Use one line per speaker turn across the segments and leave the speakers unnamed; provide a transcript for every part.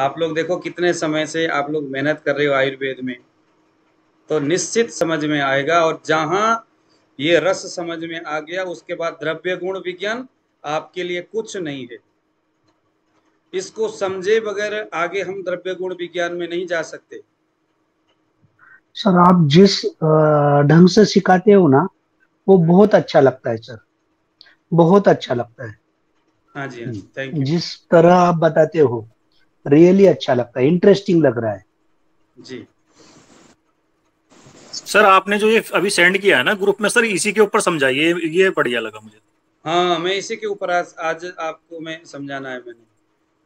आप लोग देखो कितने समय से आप लोग मेहनत कर रहे हो आयुर्वेद में। तो निश्चित समझ में आएगा और जहाँ ये रस समझ में आ गया उसके बाद द्रव्य गुण विज्ञान आपके लिए कुछ नहीं है। इसको समझे बगैर आगे हम द्रव्य गुण विज्ञान में नहीं जा सकते।
सर आप जिस ढंग से सिखाते हो ना वो बहुत अच्छा लगता है सर। बहुत अच्छा लगता है।
हाँ जी हाँ जी। थैंक यू
जिस तरह आप बताते हो रियली अच्छा लगता है इंटरेस्टिंग लग रहा है।
जी।
सर आपने जो ये अभी सेंड किया है ना ग्रुप में सर इसी के ऊपर समझाइए ये बढ़िया लगा मुझे।
हाँ मैं इसी के ऊपर आज आज आपको मैं समझाना है मैंने।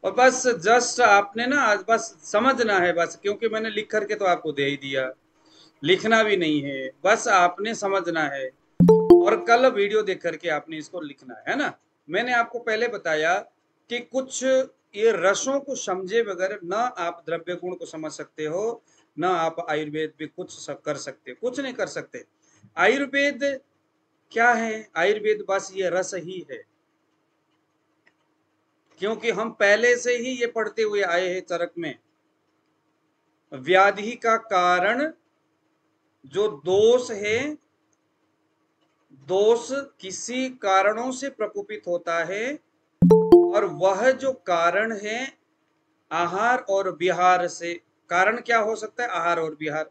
और बस जस्ट आपने ना आज बस समझना है बस क्योंकि मैंने लिख करके तो आपको दे ही दिया। लिखना भी नहीं है बस आपने समझना है। और कल वीडियो देख करके आपने इसको लिखना है ना? मैंने आपको पहले बताया कि कुछ ये रसों को समझे बगैर ना आप द्रव्य गुण को समझ सकते हो, ना आप आयुर्वेद में कुछ कर सकते, कुछ नहीं कर सकते। आयुर्वेद क्या है? आयुर्वेद बस ये रस ही है। क्योंकि हम पहले से ही ये पढ़ते हुए आए हैं चरक में। व्याधि का कारण जो दोष है, दोष किसी कारणों से प्रकोपित होता है और वह जो कारण है, आहार और विहार से, कारण क्या हो सकता है? आहार और विहार।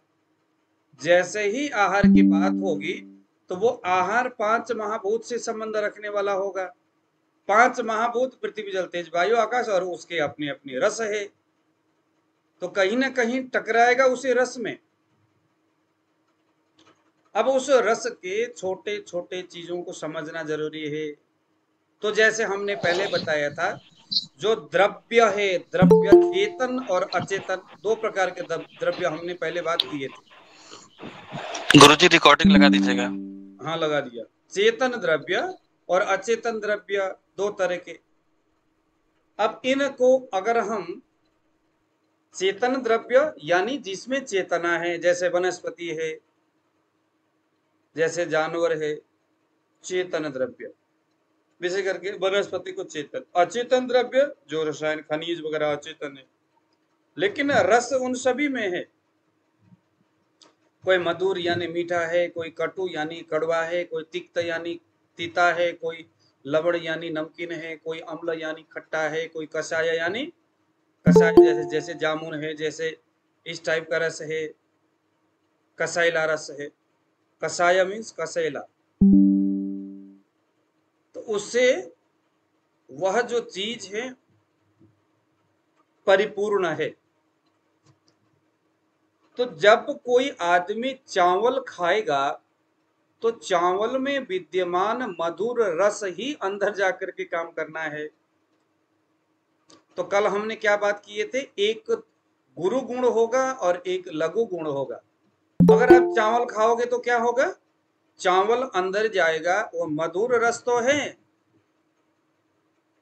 जैसे ही आहार की बात होगी तो वो आहार पाँच महाभूत से संबंध रखने वाला होगा। पाँच महाभूत पृथ्वी जल, तेज वायु, आकाश और उसके अपने अपने रस है। तो कहीं ना कहीं टकराएगा उसे रस में। अब उस रस के छोटे छोटे चीज़ों को समझना ज़रूरी है। तो जैसे हमने पहले बताया था जो द्रव्य है द्रव्य चेतन और अचेतन दो प्रकार के द्रव्य हमने पहले बात किए थे
गुरु जी रिकॉर्डिंग लगा दीजिएगा।
हाँ लगा दिया। चेतन द्रव्य और अचेतन द्रव्य दो तरह के। अब इनको अगर हम चेतन द्रव्य यानी जिसमें चेतना है जैसे वनस्पति है जैसे जानवर है चेतन द्रव्य। विषय करके वनस्पति को चेतन। अचेतन द्रव्य, जो रसायन, खनिज वगैरह अचेतन है। लेकिन रस उन सभी में है। कोई मधुर यानी मीठा है, कोई कटु यानी कड़वा है, कोई तिक्त यानी तीता है, कोई लवण यानी नमकीन है, कोई अम्ल यानी खट्टा है, कोई कषाय यानी कषाय जैसे जैसे जामुन है, जैसे इस टाइप का रस है कसाइला रस है। कसाया मीन्स कसैला। उससे वह जो चीज़ है परिपूर्ण है। तो जब कोई आदमी चावल खाएगा तो चावल में विद्यमान मधुर रस ही अंदर जाकर के काम करना है। तो कल हमने क्या बात किए थे? एक गुरु गुण होगा और एक लघु गुण होगा। अगर आप चावल खाओगे तो क्या होगा? चावल अंदर जाएगा, वो मधुर रस तो है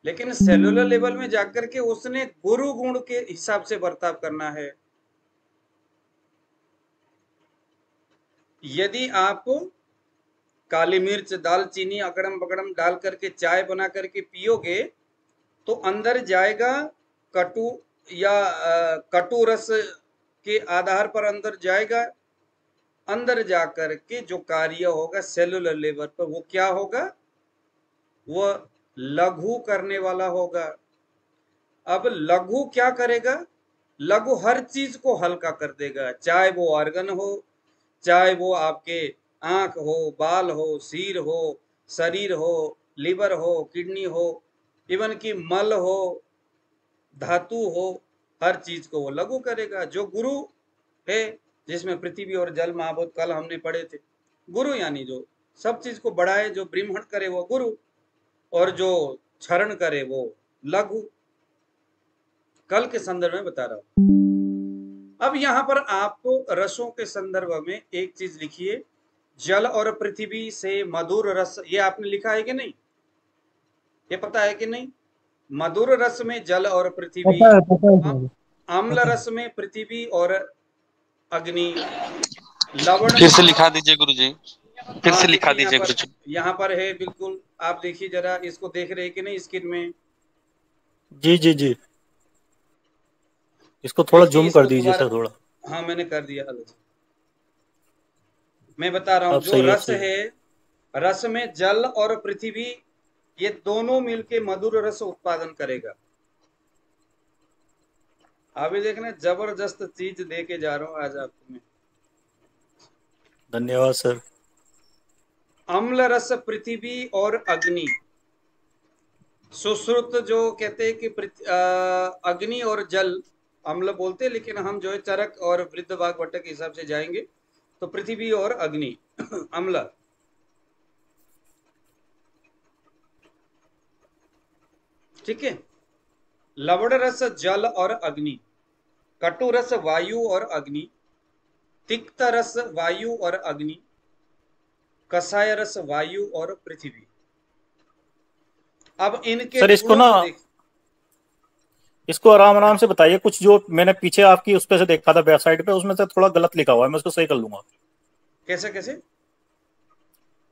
लेकिन सेलुलर लेवल में जाकर के उसने गुरु गुण के हिसाब से बर्ताव करना है। यदि आप काली मिर्च दालचीनी अकड़म बकड़म डाल करके चाय बना करके पियोगे तो अंदर जाएगा कटु या कटु रस के आधार पर अंदर जाएगा। अंदर जाकर के जो कार्य होगा सेलुलर लेवल पर, वो क्या होगा? वो लघु करने वाला होगा। अब लघु क्या करेगा? लघु हर चीज़ को हल्का कर देगा, चाहे वो ऑर्गन हो, चाहे वो आपके आँख हो, बाल हो, सिर हो, शरीर हो, लिवर हो, किडनी हो, इवन की मल हो, धातु हो, हर चीज़ को वो लघु करेगा। जो गुरु है, जिसमें पृथ्वी और जल महाभूत कल हमने पढ़े थे, गुरु यानी जो सब चीज़ को बढ़ाए, जो ब्रिमहट करे वो गुरु। और जो क्षरण करे वो लघु। कल के संदर्भ में बता रहा हूँ। अब यहाँ पर आपको रसों के संदर्भ में एक चीज़ लिखिए। जल और पृथ्वी से मधुर रस ये आपने लिखा है कि नहीं? ये पता है कि नहीं? मधुर रस में जल और पृथ्वी। अम्ल रस में पृथ्वी और अग्नि। लवण
फिर से लिखा दीजिए गुरु जी फिर से हाँ, लिखा दीजिए गुरु जी
यहाँ पर है बिल्कुल। आप देखिए जरा इसको देख रहे कि नहीं स्क्रीन में?
जी जी जी। इसको थोड़ा जूम कर दीजिए सर थोड़ा।
हाँ मैंने कर दिया मैं बता रहा हूँ जो रस है। रस में जल और पृथ्वी ये दोनों मिलके मधुर रस उत्पादन करेगा। अभी देखना ज़बरदस्त चीज़ दे के जा रहा हूँ आज आपको मैं।
धन्यवाद सर।
अम्ल रस पृथ्वी और अग्नि। सुश्रुत जो कहते हैं कि अग्नि और जल, अम्ल बोलते हैं, लेकिन हम जो है चरक और वृद्ध भट्ट के हिसाब से जाएँगे। तो पृथ्वी और अग्नि, अम्ल। ठीक है? लवण रस जल और अग्नि। कटु रस वायु और अग्नि। तिक्त रस वायु और अग्नि। कसाय रस वायु और पृथ्वी। अब इनके
सर, इसको ना- इसको आराम आराम से बताइए कुछ जो मैंने पीछे आपकी उस पे से देखा था वेबसाइट पे उसमें से थोड़ा गलत लिखा हुआ है मैं उसको सही कर लूँगा।
कैसे कैसे?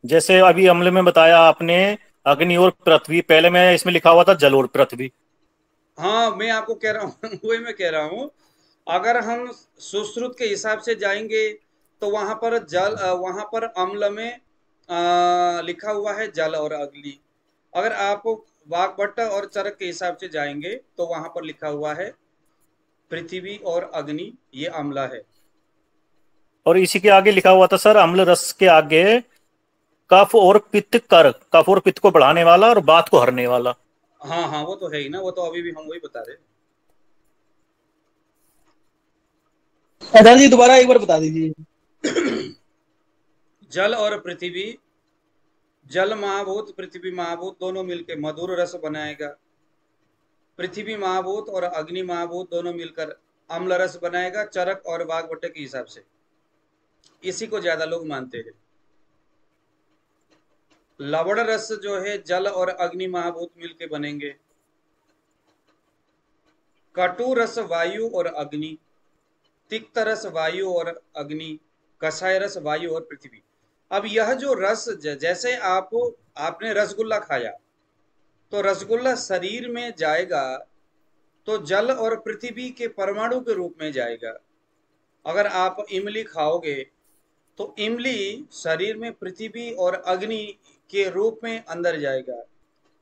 जैसे अभी अम्ल में बताया आपने अग्नि और पृथ्वी पहले मैं इसमें लिखा हुआ था जल और पृथ्वी।
हाँ मैं आपको कह रहा हूँ वही मैं कह रहा हूँ। अगर हम सुश्रुत के हिसाब से जाएँगे तो वहाँ पर जल वहाँ पर अम्ल में अ, लिखा हुआ है जल और अग्नि। अगर आप वाकभट्ट और चरक के हिसाब से जाएँगे तो वहाँ पर लिखा हुआ है पृथ्वी और अग्नि ये अम्ला है।
और इसी के आगे लिखा हुआ था सर अम्ल रस के आगे कफ और पित्त कर कफ और पित्त को बढ़ाने वाला और बात को हरने वाला।
हाँ हाँ वो तो है ही ना वो तो अभी भी हम वही बता रहे
जी दोबारा एक बार बता दीजिए।
जल और पृथ्वी, जल महाभूत, पृथ्वी महाभूत, दोनों मिलकर मधुर रस बनाएगा। पृथ्वी महाभूत और अग्नि महाभूत दोनों मिलकर अम्ल रस बनाएगा, चरक और बागवटे के हिसाब से। इसी को ज़्यादा लोग मानते हैं। लवण रस जो है, जल और अग्नि महाभूत मिलके बनेंगे। कटु रस वायु और अग्नि, तिक्त रस वायु और अग्नि कषाय रस वायु और पृथ्वी। अब यह जो रस जैसे आप, आपने रसगुल्ला खाया तो रसगुल्ला शरीर में जाएगा तो जल और पृथ्वी के परमाणु के रूप में जाएगा। अगर आप इमली खाओगे तो इमली शरीर में पृथ्वी और अग्नि के रूप में अंदर जाएगा।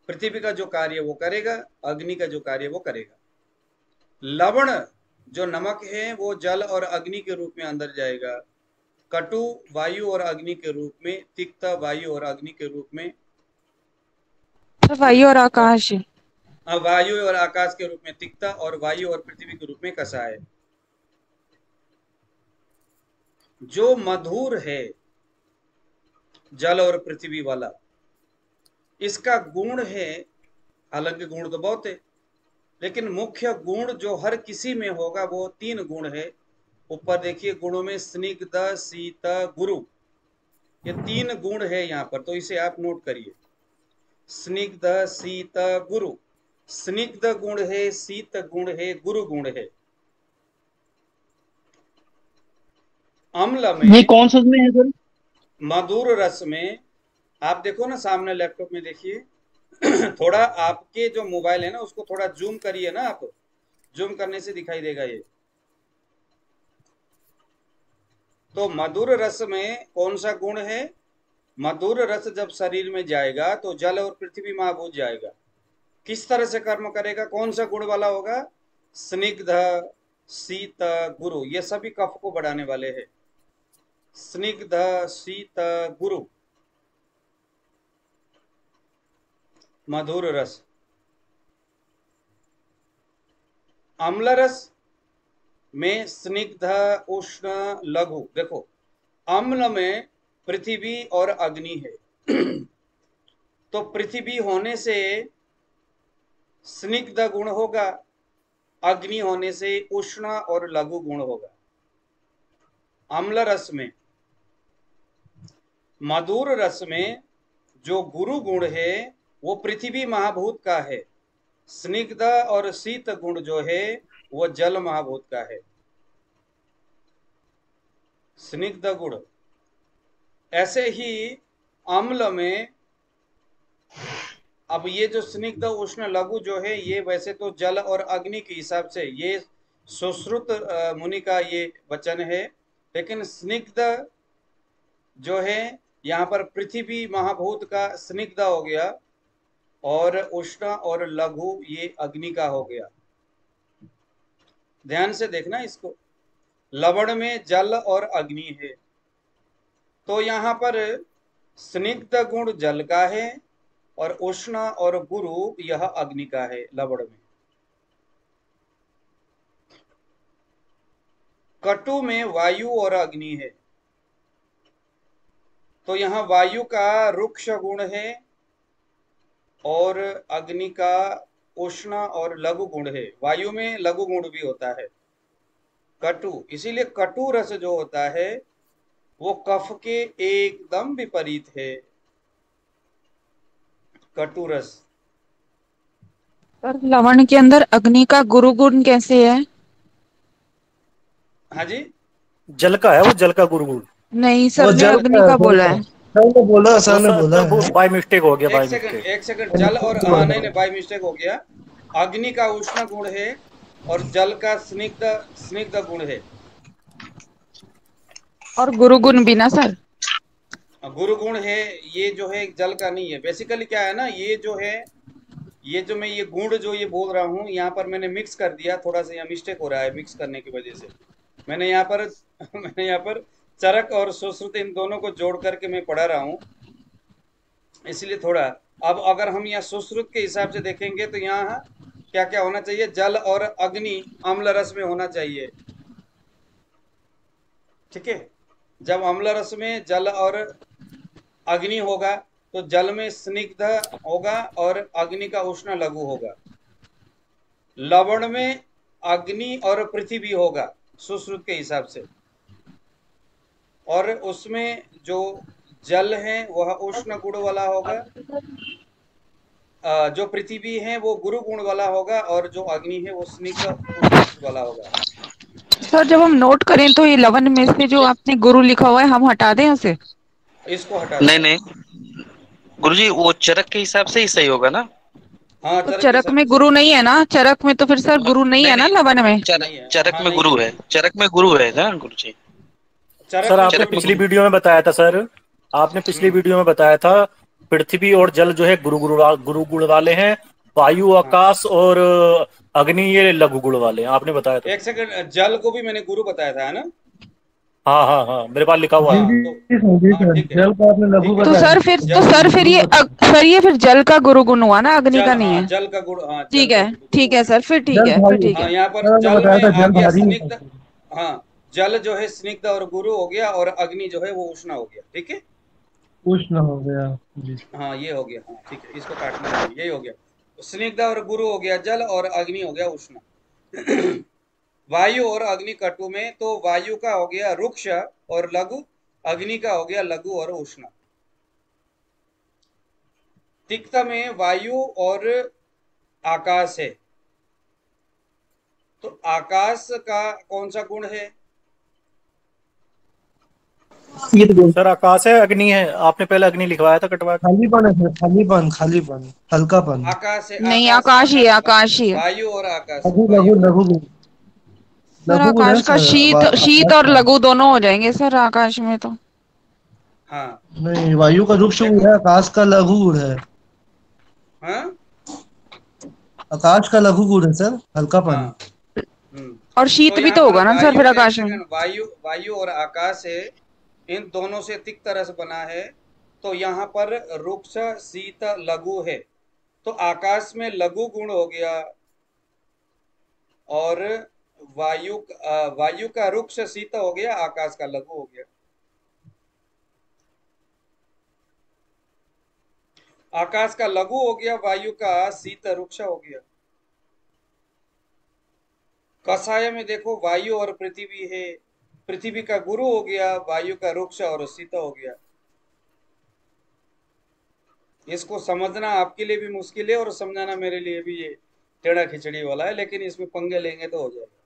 पृथ्वी का जो कार्य वो करेगा, अग्नि का जो कार्य वो करेगा। लवण जो नमक है, वो जल और अग्नि के रूप में अंदर जाएगा। कटु वायु और अग्नि के रूप में तिक्त वायु और अग्नि के रूप में।
वायु और आकाश।
अ, वायु और आकाश के रूप में तिक्त और वायु और पृथ्वी के रूप में कसाय जो मधुर है जल और पृथ्वी वाला इसका गुण है हालाँकि गुण तो बहुत है लेकिन मुख्य गुण जो हर किसी में होगा वो तीन गुण है। ऊपर देखिए गुणों में स्निग्ध शीत गुरु। ये तीन गुण है यहाँ पर तो इसे आप नोट करिए। स्निग्ध शीत गुरु। स्निग्ध गुण है शीत गुण है गुरु गुण है। अम्ल में ये
कौन सा में है सर?
मधुर रस में आप देखो ना सामने लैपटॉप में देखिए। थोड़ा आपके जो मोबाइल है ना उसको थोड़ा जूम करिए ना आप। जूम करने से दिखाई देगा ये। तो मधुर रस में कौन सा गुण है? मधुर रस जब शरीर में जाएगा तो जल और पृथ्वी महाभूत जाएगा। किस तरह से कर्म करेगा? कौन सा गुण वाला होगा? स्निग्ध शीत गुरु, ये सभी कफ को बढ़ाने वाले हैं। स्निग्ध शीत गुरु। मधुर रस। अम्ल रस में स्निग्ध, उष्ण, लघु। देखो, अम्ल में पृथ्वी और अग्नि है। तो पृथ्वी होने से स्निग्ध गुण होगा, अग्नि होने से उष्ण और लघु गुण होगा। अम्ल रस में, मधुर रस में जो गुरु गुण है, वो पृथ्वी महाभूत का है। स्निग्ध और शीत गुण जो है वो जल महाभूत का है। स्निग्ध गुण। ऐसे ही अम्ल में अब ये जो स्निग्ध उष्ण लघु जो है, ये वैसे तो जल और अग्नि के हिसाब से ये सुश्रुत मुनि का ये वचन है। लेकिन स्निग्ध जो है, यहाँ पर पृथ्वी महाभूत का स्निग्ध हो गया और उष्ण और लघु ये अग्नि का हो गया। ध्यान से देखना इसको। लवण में जल और अग्नि है। तो यहाँ पर स्निग्ध गुण जल का है और उष्ण और गुरु यह अग्नि का है लवण में। कटु में वायु और अग्नि है। तो यहाँ वायु का रुक्ष गुण है और अग्नि का उष्ण और लघु गुण है। वायु में लघु गुण भी होता है। कटु इसीलिए कटु रस जो होता है वो कफ के एकदम विपरीत है। कटु रस।
लवण के अंदर अग्नि का गुरु गुण कैसे है?
हाँ जी?
जल का है वो जल का गुरु गुण
नहीं सर ने अग्नि
का
का बोला है।
सर ने बोला सर ने बोला। है
बाय मिस्टेक हो गया
एक
बाय
सेकंड
मिस्टेक
एक सेकंड जल और हाँ नहीं नहीं बाई मिस्टेक हो गया। अग्नि का उष्ण गुण है और जल का स्निग्ध स्निग्ध गुण है।
और गुरु गुण भी ना सर?
गुरु गुण है ये जो है जल का नहीं है। बेसिकली क्या है ना ये जो है ये जो मैं ये गुण जो ये बोल रहा हूँ यहाँ पर मैंने मिक्स कर दिया थोड़ा सा यहाँ मिस्टेक हो रहा है मिक्स करने की वजह से। मैंने यहाँ पर मैंने यहाँ पर चरक और सुश्रुत इन दोनों को जोड़ करके मैं पढ़ा रहा हूँ। इसलिए थोड़ा, अब अगर हम यहाँ सुश्रुत के हिसाब से देखेंगे तो यहाँ क्या क्या होना चाहिए? जल और अग्नि अम्ल रस में होना चाहिए। ठीक है? जब अम्ल रस में जल और अग्नि होगा तो जल में स्निग्ध होगा और अग्नि का उष्ण लघु होगा। लवण में अग्नि और पृथ्वी होगा, सुश्रुत के हिसाब से। और उसमें जो जल है वह उष्ण गुण वाला होगा। जो पृथ्वी है वो गुरु गुण वाला होगा और जो अग्नि है वो स्निग्ध वाला होगा।
सर जब हम नोट करें तो ये लवन में से जो आपने गुरु लिखा हुआ है हम हटा दें उसे?
इसको हटा
नहीं। नहीं। गुरुजी वो चरक के हिसाब से ही सही होगा ना?
हाँ
तो
चरक
चरक में गुरु नहीं है ना? चरक में तो फिर सर गुरु नहीं नहीं है ना लवन में?
चरक
है। हाँ,
में गुरु
है।
है। चरक में गुरु है ना गुरुजी?
से- चरक
सर आपने पिछली वीडियो में बताया था सर। आपने पिछली वीडियो में बताया था पृथ्वी और जल जो है गुरु गुरु गुरु गुण वाले हैं वायु आकाश और अग्नि ये लघु गुण वाले हैं। आपने बताया था।
एक सेकंड जल को भी मैंने गुरु बताया था है ना?
हाँ हाँ हाँ मेरे पास लिखा हुआ है।
हाँ, हाँ, है।
जल का आपने लघु
तो सर फिर तो सर फिर ये सर ये फिर जल का गुरु गुण हुआ ना अग्नि का नहीं
हाँ,
है?
जल का गुण हाँ
ठीक है ठीक है सर फिर ठीक है ठीक
हाँ।
है।
यहाँ पर जल
है।
जल जो है स्निग्ध और गुरु हो गया और अग्नि जो है वो उष्ण हो गया ठीक है?
उष्ण हो गया जी।
हाँ ये हो गया हाँ ठीक है इसको काटना है यही हो गया। स्निग्ध और गुरु हो गया जल और अग्नि हो गया उष्ण। वायु और अग्नि कटु में तो वायु का हो गया रुक्ष और लघु अग्नि का हो गया लघु और उष्ण। तिक्त में वायु और आकाश है। तो आकाश का कौन सा गुण है?
ये तो बोल-
सर आकाश है अग्नि है? आपने पहले अग्नि लिखवाया था कटवा के।
खालीपन है सर, खालीपन खालीपन हल्कापन
आकाश है
नहीं आकाश ही आकाश ही
वायु और आकाश।
लघु लघु लघु
सर आकाश का शीत शीत और लघु दोनों हो जाएँगे सर आकाश में तो।
हाँ।
नहीं वायु का रुक्ष गुण है आकाश का लघु गुण है।
हाँ?
आकाश का लघु गुण है सर हल्कापन
हाँ। हम्म।
और शीत भी तो होगा ना सर फिर आकाश में।
वायु वायु और आकाश है। इन दोनों से तिक्त रस बना है। तो यहाँ पर रुक्ष शीत लघु है। तो आकाश में लघु गुण हो गया और वायु वायु का रुक्ष शीत हो गया, आकाश का लघु हो गया। आकाश का लघु हो गया, वायु का शीत रुक्ष हो गया। कसाय में देखो, वायु और पृथ्वी है। पृथ्वी का गुरु हो गया वायु का रुक्ष और सीता हो गया। इसको समझना आपके लिए भी मुश्किल है और समझाना मेरे लिए भी ये टेढ़ा खिचड़ी वाला है लेकिन इसमें पंगे लेंगे तो हो जाएगा।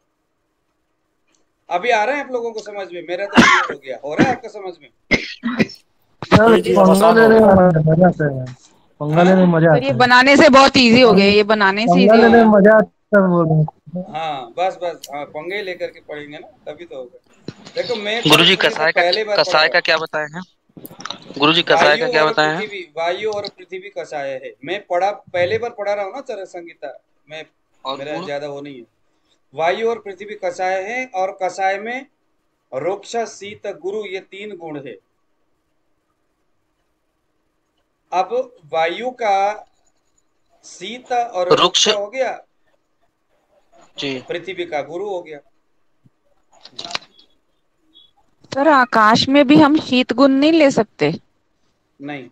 अभी आ रहे हैं आप लोगों को समझ में? मेरा तो हो गया। हो रहा है आपका समझ में?
पंगा लेने मज़ा
ये बनाने से बहुत इजी हो गया ये बनाने से
पंगा
इजी
लेने मज़ा आता बोल। रहे। हाँ
बस बस। हाँ पंगे लेकर के पढ़ेंगे ना तभी तो होगा। देखो मैं
गुरुजी
पढ़
कसाय का
बार
कसाय का क्या बताए हैं? गुरुजी कसाय का क्या बताए हैं?
वायु और पृथ्वी कसाय है। मैं पढ़ा पहले बार पढ़ा रहा हूँ ना चरक संगीता मैं मेरा ज़्यादा वो नहीं है। वायु और पृथ्वी कसाय है और कसाय में रोक्ष शीत गुरु ये तीन गुण है। अब वायु का शीत और
रुक्ष-
रुक्ष हो गया।
जी।
पृथ्वी का गुरु हो गया।
सर आकाश में भी हम शीत गुण नहीं ले सकते।
नहीं।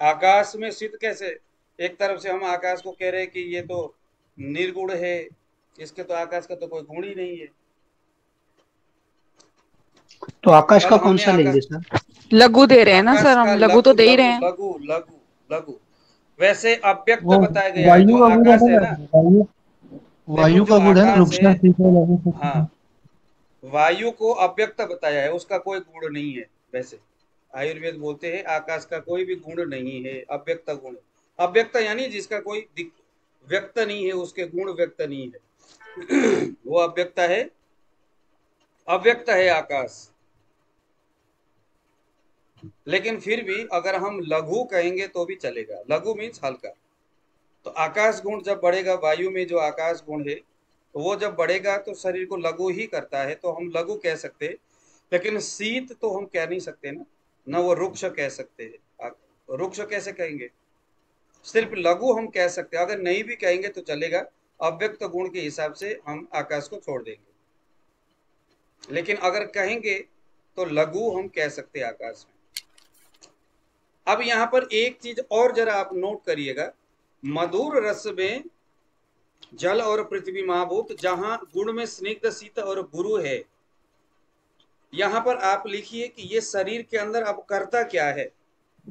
आकाश में शीत कैसे? एक तरफ़ से हम आकाश को कह रहे हैं कि ये तो निर्गुण है इसके तो आकाश का तो कोई गुण ही नहीं है।
तो आकाश का कौन सा लेंगे सर?
लघु दे रहे हैं ना सर हम लघु तो दे ही रहे हैं।
लघु लघु लघु। वैसे अव्यक्त बताया गया है
वायु वायु का गुण है
है-
सूक्ष्म।
हाँ वायु को अव्यक्त बताया है उसका कोई गुण नहीं है वैसे। आयुर्वेद बोलते हैं आकाश का कोई भी गुण नहीं है अव्यक्त गुण। अव्यक्त यानी जिसका कोई व्यक्त नहीं है उसके गुण व्यक्त नहीं है। वो अव्यक्त है अव्यक्त है आकाश। लेकिन फिर भी अगर हम लघु कहेंगे तो भी चलेगा। लघु मीन्स हल्का। तो आकाश गुण जब बढ़ेगा, वायु में जो आकाश गुण है तो वो जब बढ़ेगा तो शरीर को लघु ही करता है तो हम लघु कह सकते लेकिन शीत तो हम कह नहीं सकते ना, न वो रुक्ष कह सकते हैं। रुक्ष कैसे कहेंगे? सिर्फ़ लघु हम कह सकते अगर नहीं भी कहेंगे तो चलेगा। अव्यक्त गुण के हिसाब से हम आकाश को छोड़ देंगे। लेकिन अगर कहेंगे तो लघु हम कह सकते आकाश में। अब यहाँ पर एक चीज़ और जरा आप नोट करिएगा। मधुर रस में जल और पृथ्वी महाभूत, जहाँ गुण में स्निग्ध शीत और गुरु है। यहाँ पर आप लिखिए कि ये शरीर के अंदर अब करता क्या है?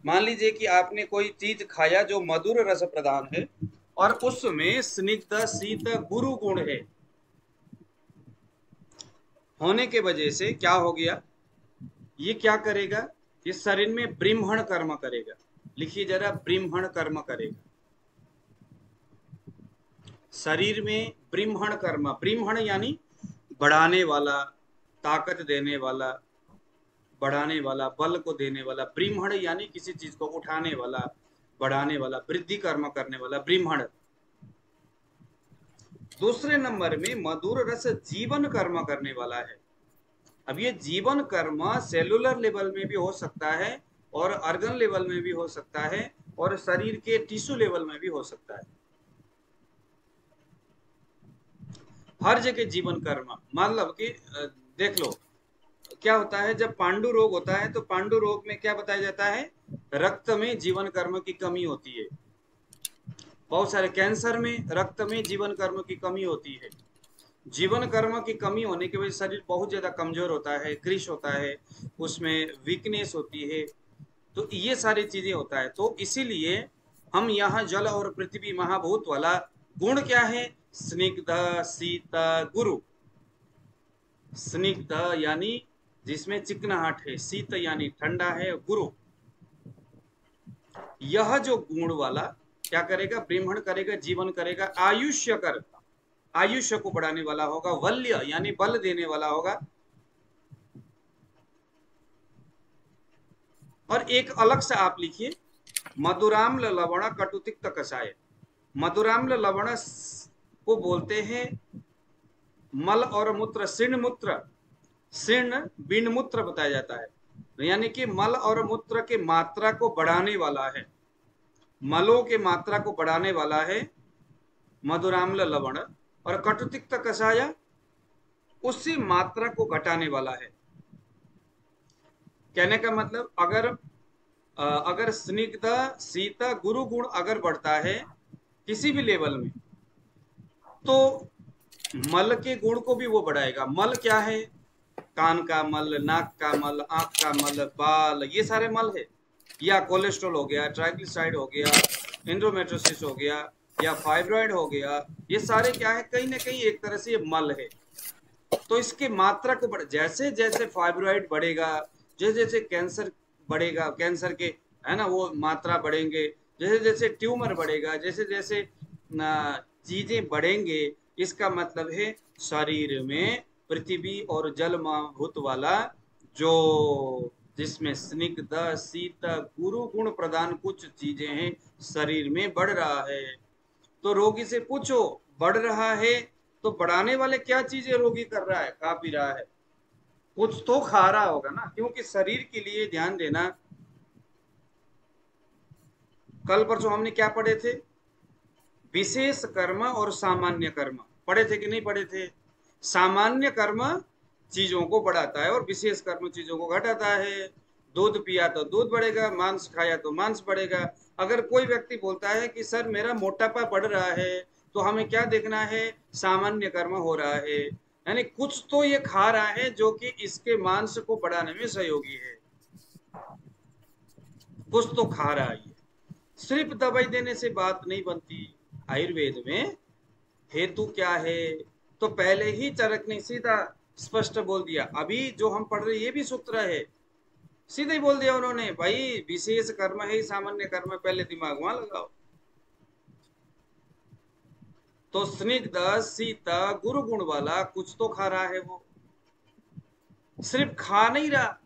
मान लीजिए कि आपने कोई चीज़ खाया जो मधुर रस प्रदान है और उसमें स्निग्ध शीत गुरु गुण है। होने के वजह से क्या हो गया? ये क्या करेगा? ये शरीर में ब्रिम्हण कर्म करेगा। लिखिए जरा ब्रिम्हण कर्म करेगा। शरीर में ब्रिम्हण कर्म ब्रिम्हण यानी बढ़ाने वाला, ताकत देने वाला, बढ़ाने वाला, बल को देने वाला ब्रिम्हण यानी किसी चीज़ को उठाने वाला, बढ़ाने वाला, वृद्धि कर्म करने वाला ब्रिम्हण दूसरे नंबर में मधुर रस जीवन कर्म करने वाला है। अब ये जीवन कर्म सेलुलर लेवल में भी हो सकता है और अर्गन लेवल में भी हो सकता है और शरीर के टिश्यू लेवल में भी हो सकता है। हर जगह जीवन कर्म। मतलब कि देख लो, क्या होता है, जब पांडु रोग होता है तो पांडु रोग में क्या बताया जाता है? रक्त में जीवन कर्म की कमी होती है। बहुत सारे कैंसर में रक्त में जीवन कर्म की कमी होती है। जीवन कर्म की कमी होने की वजह से शरीर बहुत ज़्यादा कमज़ोर होता है, क्रिश होता है, उसमें वीकनेस होती है। तो ये सारी चीज़ें होता है। तो इसीलिए हम यहाँ जल और पृथ्वी महाभूत वाला गुण क्या है? स्निग्ध शीत गुरु। स्निग्ध यानी जिसमें चिकनाहट है शीत यानी ठंडा है, गुरु। यह जो गुण वाला क्या करेगा? ब्रह्मण करेगा, जीवन करेगा, आयुष्य कर आयुष्य को बढ़ाने वाला होगा, वल्य यानी बल देने वाला होगा। और एक अलग से आप लिखिए, मधुराम्ल लवण कटुतिक्त कषाय मधुराम्ल लवण को बोलते हैं मल और मूत्र सिण मूत्र सिण बिन मूत्र बताया जाता है। यानी कि मल और मूत्र के मात्रा को बढ़ाने वाला है। मलों के मात्रा को बढ़ाने वाला है मधुराम्ल लवण और कटुतिक्त कषाय उसी मात्रा को घटाने वाला है। कहने का मतलब अगर अगर स्निग्ध शीत गुरु गुण अगर बढ़ता है किसी भी लेवल में तो मल के गुण को भी वो बढ़ाएगा। मल क्या है? कान का मल, नाक का मल, आँख का मल, बाल, ये सारे मल है। या कोलेस्ट्रॉल हो गया, ट्राइग्लिसराइड हो गया एंड्रोमेट्रोसिस हो गया, या फाइब्रॉइड हो गया, ये सारे क्या है? कहीं ना कहीं एक तरह से ये मल है। तो इसके मात्रा को बढ़, जैसे जैसे फाइब्रॉइड बढ़ेगा, जैसे जैसे कैंसर बढ़ेगा कैंसर के, है ना, वो मात्रा बढ़ेंगे, जैसे जैसे ट्यूमर बढ़ेगा, जैसे जैसे चीज़ें बढ़ेंगे, इसका मतलब है शरीर में पृथ्वी और जल भूत वाला जो, जिसमें स्निग्ध, शीत, गुरु गुण प्रदान कुछ चीज़ें हैं, शरीर में बढ़ रहा है। तो रोगी से पूछो, बढ़ रहा है तो बढ़ाने वाले क्या चीज़ें रोगी कर रहा है, खा पी रहा है? कुछ तो खा रहा होगा ना, क्योंकि शरीर के लिए ध्यान देना। कल परसों हमने क्या पढ़े थे? विशेष कर्म और सामान्य कर्म। पढ़े थे कि नहीं पढ़े थे? सामान्य कर्म चीज़ों को बढ़ाता है और विशेष कर्म चीज़ों को घटाता है। दूध पिया तो दूध बढ़ेगा, मांस खाया तो मांस बढ़ेगा। अगर कोई व्यक्ति बोलता है कि, सर, मेरा मोटापा बढ़ रहा है तो हमें क्या देखना है? सामान्य कर्म हो रहा है। यानी कुछ तो ये खा रहा है जो कि इसके मांस को बढ़ाने में सहयोगी है। कुछ तो खा रहा है सिर्फ़ दवाई देने से बात नहीं बनती। आयुर्वेद में हेतु क्या है? तो पहले ही चरक ने सीधा स्पष्ट बोल दिया, अभी जो हम पढ़ रहे ये भी सूत्र है। सीधे ही बोल दिया उन्होंने, भाई, विशेष कर्म है, सामान्य कर्म, पहले दिमाग वहाँ लगाओ। तो स्निग्ध, सीता, गुरु गुण वाला कुछ तो खा रहा है वो। सिर्फ़ खा नहीं रहा,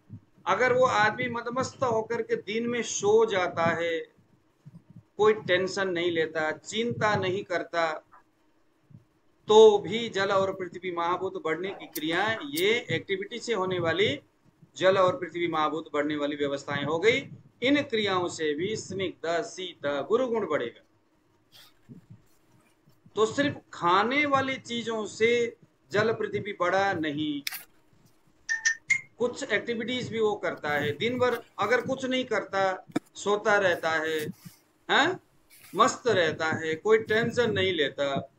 अगर वो आदमी मदमस्त होकर के दिन में सो जाता है कोई टेंशन नहीं लेता, चिंता नहीं करता तो भी जल और पृथ्वी महाभूत बढ़ने की क्रियाएँ, ये एक्टिविटी से होने वाली जल और पृथ्वी महाभूत बढ़ने वाली व्यवस्थाएँ हो गई। इन क्रियाओं से भी स्निग्ध शीत गुरु गुण बढ़ेगा। तो सिर्फ़ खाने वाली चीज़ों से जल पृथ्वी बढ़ा नहीं। कुछ एक्टिविटीज़ भी वो करता है। दिन भर अगर कुछ नहीं करता, सोता रहता है हैं? मस्त रहता है, कोई टेंशन नहीं लेता।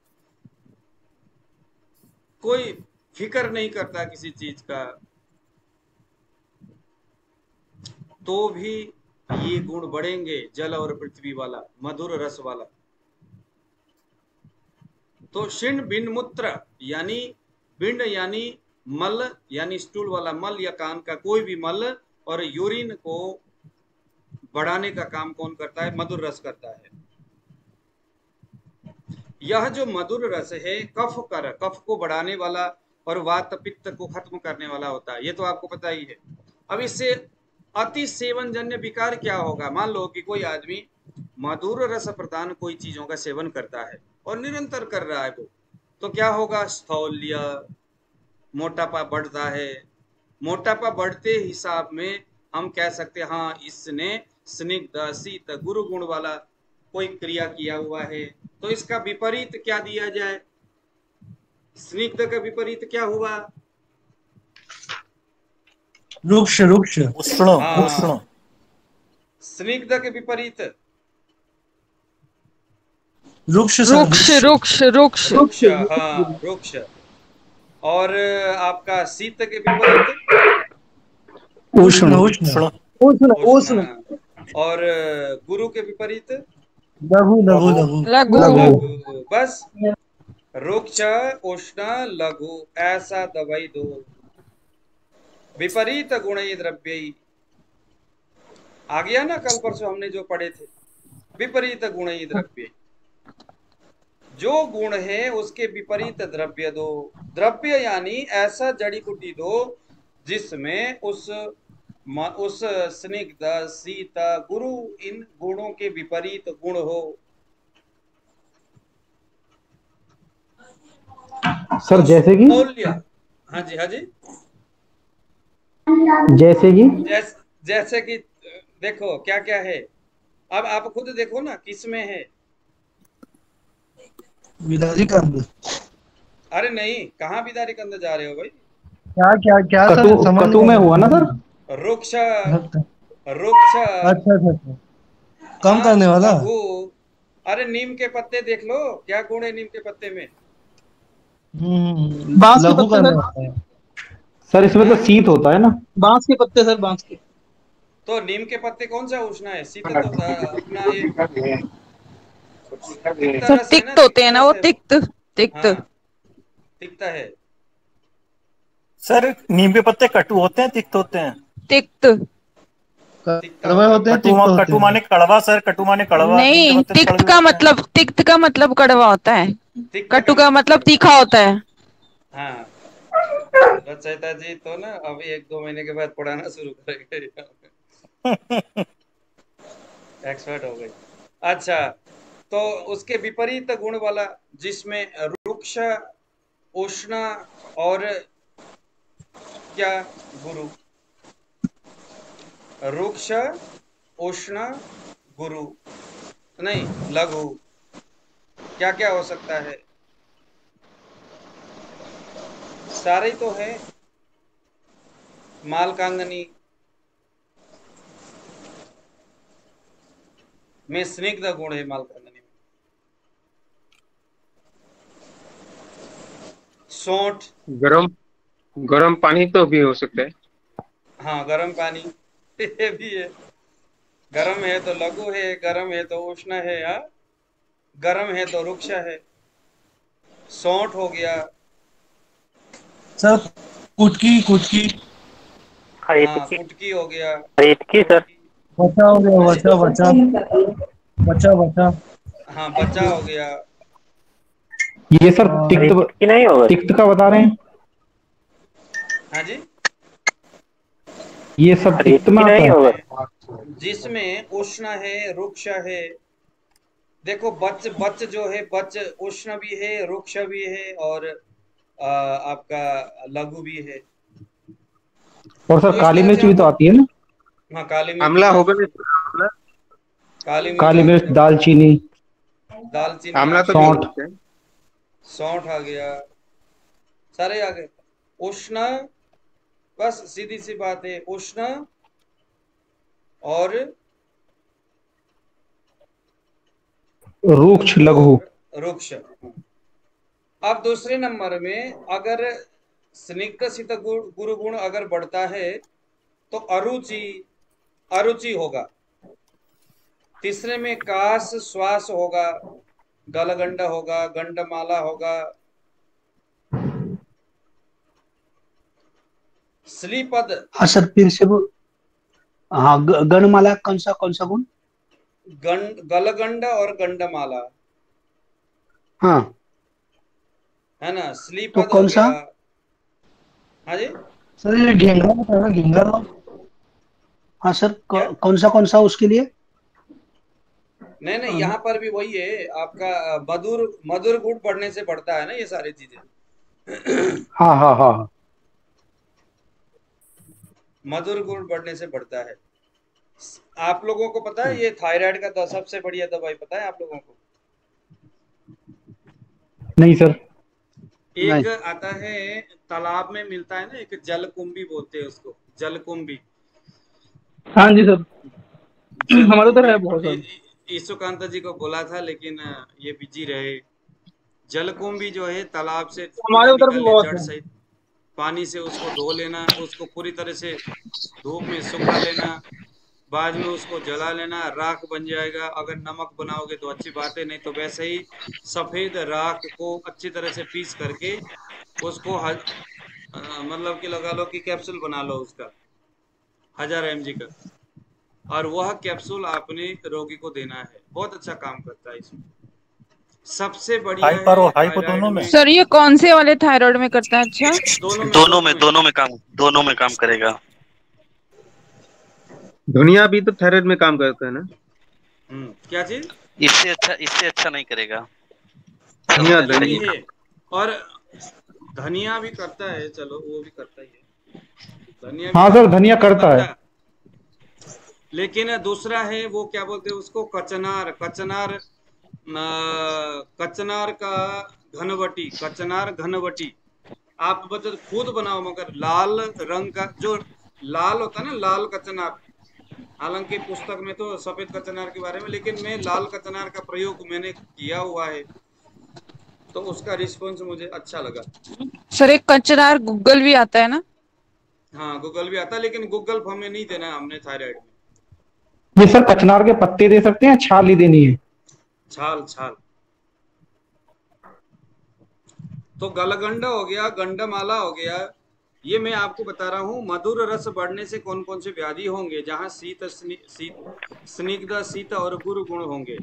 कोई फ़िक्र नहीं करता किसी चीज़ का। तो भी ये गुण बढ़ेंगे, जल और पृथ्वी वाला, मधुर रस वाला। तो शिण, बिन मूत्र, यानी बिंड, यानी मल, यानी स्टूल वाला मल या कान का कोई भी मल और यूरिन को बढ़ाने का काम कौन करता है? मधुर रस करता है। यह जो मधुर रस है, कफ कर, कफ को बढ़ाने वाला और वात पित्त को खत्म करने वाला होता है। ये तो आपको पता ही है। अब इससे अति सेवन जन्य विकार क्या होगा? मान लो कि कोई आदमी मधुर रस प्रदान कोई चीज़ों का सेवन करता है और निरंतर कर रहा है वो तो क्या होगा? स्थौल्य, मोटापा बढ़ता है। मोटापा बढ़ते हिसाब में हम कह सकते हैं हाँ इसने स्निग्ध शीत गुरु गुण वाला कोई क्रिया किया हुआ है। तो इसका विपरीत क्या दिया जाए? स्निग्ध का विपरीत क्या हुआ?
रुक्ष रुक्ष।
उष्ण
हाँ। स्निग्ध के विपरीत।
रुक्ष
रुक्ष रुक्ष रुक्ष।
वृक्ष हाँ वृक्ष और आपका शीत के विपरीत?
उष्ण। उष्ण।
उष्ण
उष्ण।
और गुरु के विपरीत?
लघु लघु लघु।
लघु।
लघु। बस। रुक्ष उष्ण लघु। ऐसा दवाई दो। विपरीत गुण द्रव्य। आ गया ना कल परसों हमने जो पढ़े थे। विपरीत गुण द्रव्य। जो गुण है उसके विपरीत द्रव्य दो। द्रव्य यानी ऐसा जड़ी बूटी दो जिसमें उस उस स्निग्ध शीत गुरु इन गुणों के विपरीत गुण हो।
सर जैसे कि?
मौल्य। हाँ जी हाँ जी।
जैसे कि?
जैस, जैसे कि देखो क्या क्या है। अब आप खुद देखो ना किसमें है।
विदारी का अंदर।
अरे नहीं कहाँ बिदारी के अंदर जा रहे हो भाई?
क्या क्या क्या सर
कटु
समझ
कटु
नहीं
में हुआ ना सर?
रुक्ष
अच्छा।
रुक्ष।
अच्छा अच्छा कम
हाँ,
करने वाला।
अरे नीम के पत्ते देख लो। क्या गुण है नीम के पत्ते में?
हम्म,
बाँस के पत्ते
करने
सर। सर इसमें तो शीत होता है ना।
बाँस के पत्ते सर बाँस के।
तो नीम के पत्ते कौन सा उष्ण है? शीत तो अपना ये
सर तिक्त होते हैं ना वो तिक्त तिक्त।
हाँ, तिक्त है।
सर नीम के पत्ते कटु होते हैं तिक्त होते हैं?
तिक्त।
कड़वे होते हैं
कटु
होते
कटु माने कड़वा सर कटु माने कड़वा।
नहीं तिक्त का मतलब तिक्त का मतलब कड़वा होता है। कटु का मतलब तीखा होता है।
हाँ। रचयिता जी तो ना अभी एक दो महीने के बाद पढ़ाना शुरू करेंगे। एक्सपर्ट हो गई। अच्छा तो उसके विपरीत गुण वाला जिसमें रुक्ष उष्ण और क्या गुरु? रुक्ष उष्ण गुरु। नहीं लघु। क्या क्या हो सकता है? सारे तो है। मालकांगनी। में स्निग्ध गुण है मालकांगनी में। सोंठ।
गरम गरम पानी तो भी हो सकता है।
हाँ गर्म पानी। ये भी है। गर्म है तो लघु है गर्म है तो उष्ण है हाँ। गर्म है तो रुक्ष है। सौंठ हो गया।
सर कुटकी कुटकी।
हाँ फुटकी हो गया।
सर।
बचा हो गया बचा बचा। बचा बचा।
हाँ बच्चा हो गया।
ये सर तिक्त
नहीं होगा।
तिक्त का बता रहे हैं?
हाँ जी।
ये सब तिक्त में आता है
जिसमें उष्ण है रुक्ष है। देखो बच बच जो है बच उष्ण भी है रुक्ष भी है और आ, आपका लघु भी है।
और सर काली मिर्च भी तो आती है ना?
हाँ काली मिर्च।
आमला होगा नहीं
काली मिर्च।
काली मिर्च दालचीनी।
दालचीनी
आमला तो
सौंठ।
हो है
सौंठ आ गया। सारे आ गए। उष्ण बस सीधी सी बात है उष्ण और
रूक्ष लघु।
रुक्ष। अब दूसरे नंबर में अगर स्निग्ध गुण- गुरु गुण अगर बढ़ता है तो अरुचि अरुचि होगा। तीसरे में कास श्वास होगा गलगंड होगा गंडमाला होगा श्रीपद
हाँ सर फिर से बोल. हाँ गणमाला कौन सा कौन सा गुण
गंड गलगंड और गंडमाला।
हाँ.
है ना? श्रीपद
तो कौन सा?
हाँ जी?
सर ये घेंगरा बताना घेंगरा
हाँ सर कौन सा कौन सा उसके लिए?
नहीं नहीं यहाँ पर भी वही है। आपका मधुर मधुर गुण बढ़ने से बढ़ता है ना ये सारी चीज़ें।
हाँ हाँ हाँ।
मधुर गुण बढ़ने से बढ़ता है। आप लोगों को पता है ये थायराइड का सबसे बढ़िया दवाई पता है आप लोगों को?
नहीं सर।
एक
नहीं।
आता है तालाब में मिलता है ना एक जलकुंभी बोलते हैं उसको जलकुंभी।
हाँ जी सर। हमारे उधर है बहुत सारे।
इ- जी को बोला था लेकिन ये बिज़ी रहे। जलकुंभी जो है तालाब से
हमारे उधर भी बहुत है।
पानी से उसको धो लेना उसको पूरी तरह से धूप में सुखा लेना बाद में उसको जला लेना राख बन जाएगा। अगर नमक बनाओगे तो अच्छी बात है नहीं तो वैसे ही सफ़ेद राख को अच्छी तरह से पीस करके उसको हज, मतलब कि लगा लो कि कैप्सूल बना लो उसका हज़ार एमजी का। और वह कैप्सूल आपने रोगी को देना है। बहुत अच्छा काम करता है इसमें। सबसे
हाइपर और हाइपो दोनों में?
सर ये कौन से वाले थायराइड में करता है? अच्छा।
दोनों में
दोनों में दोनों में काम दोनों में काम करेगा।
धुनिया भी तो थायराइड में काम करता है ना?
हम्म, क्या चीज़?
इससे अच्छा इससे अच्छा नहीं करेगा।
धनिया
धनिया।
धनिया
और धनिया भी करता है चलो वो भी करता ही है। धनिया
हाँ सर, धनिया करता है।
लेकिन दूसरा है वो क्या बोलते हैं उसको? कचनार कचनार कचनार का घनवटी कचनार घनवटी। आप बता खुद बनाओ मगर लाल रंग का जो लाल होता है ना लाल कचनार। हालाँकि पुस्तक में तो सफ़ेद कचनार के बारे में लेकिन मैं लाल कचनार का प्रयोग मैंने किया हुआ है। तो उसका रिस्पॉन्स मुझे अच्छा लगा।
सर एक कचनार गूगल भी आता है ना?
हाँ गूगल भी आता है लेकिन गूगल हमें नहीं देना है हमने थायराइड में।
ये सर कचनार के पत्ते दे सकते हैं छाल ही देनी है?
छाल छाल। तो गलगंड हो गया, गंडमाला हो गया। ये मैं आपको बता रहा हूँ, मधुर रस बढ़ने से कौन कौन से व्याधि होंगे, जहाँ शीत स्निग्ध, शीत और गुरु गुण होंगे?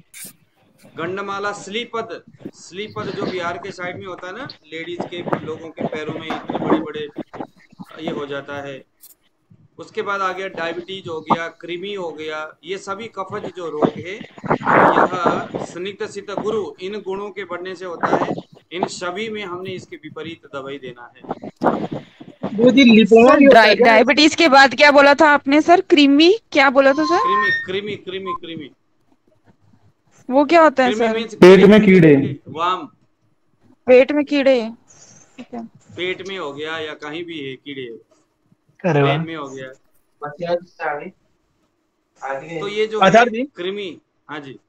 गंडमाला, स्लीपद। स्लीपद जो बिहार के साइड में होता है ना, लेडीज़ के, लोगों के पैरों में इतने बड़े बड़े ये हो जाता है। उसके बाद आ गया डायबिटीज़ हो गया कृमि हो गया ये सभी कफज जो रोग है यह स्निग्ध शीत गुरु इन गुणों के बढ़ने से होता है इन सभी में हमने इसके विपरीत दवाई देना है?
डायबिटीज़ के बाद क्या बोला था आपने सर? क्रीमी क्या बोला था सर?
कृमि कृमि कृमि कृमि।
वो क्या होता है सर?
पेट में कीड़े।
वाम।
पेट में कीड़े।
पेट में हो गया या कहीं भी है कीड़े।
अरे वाह।
में हो गया। तो ये जो
आचार्य जी?
कृमि। हाँ जी।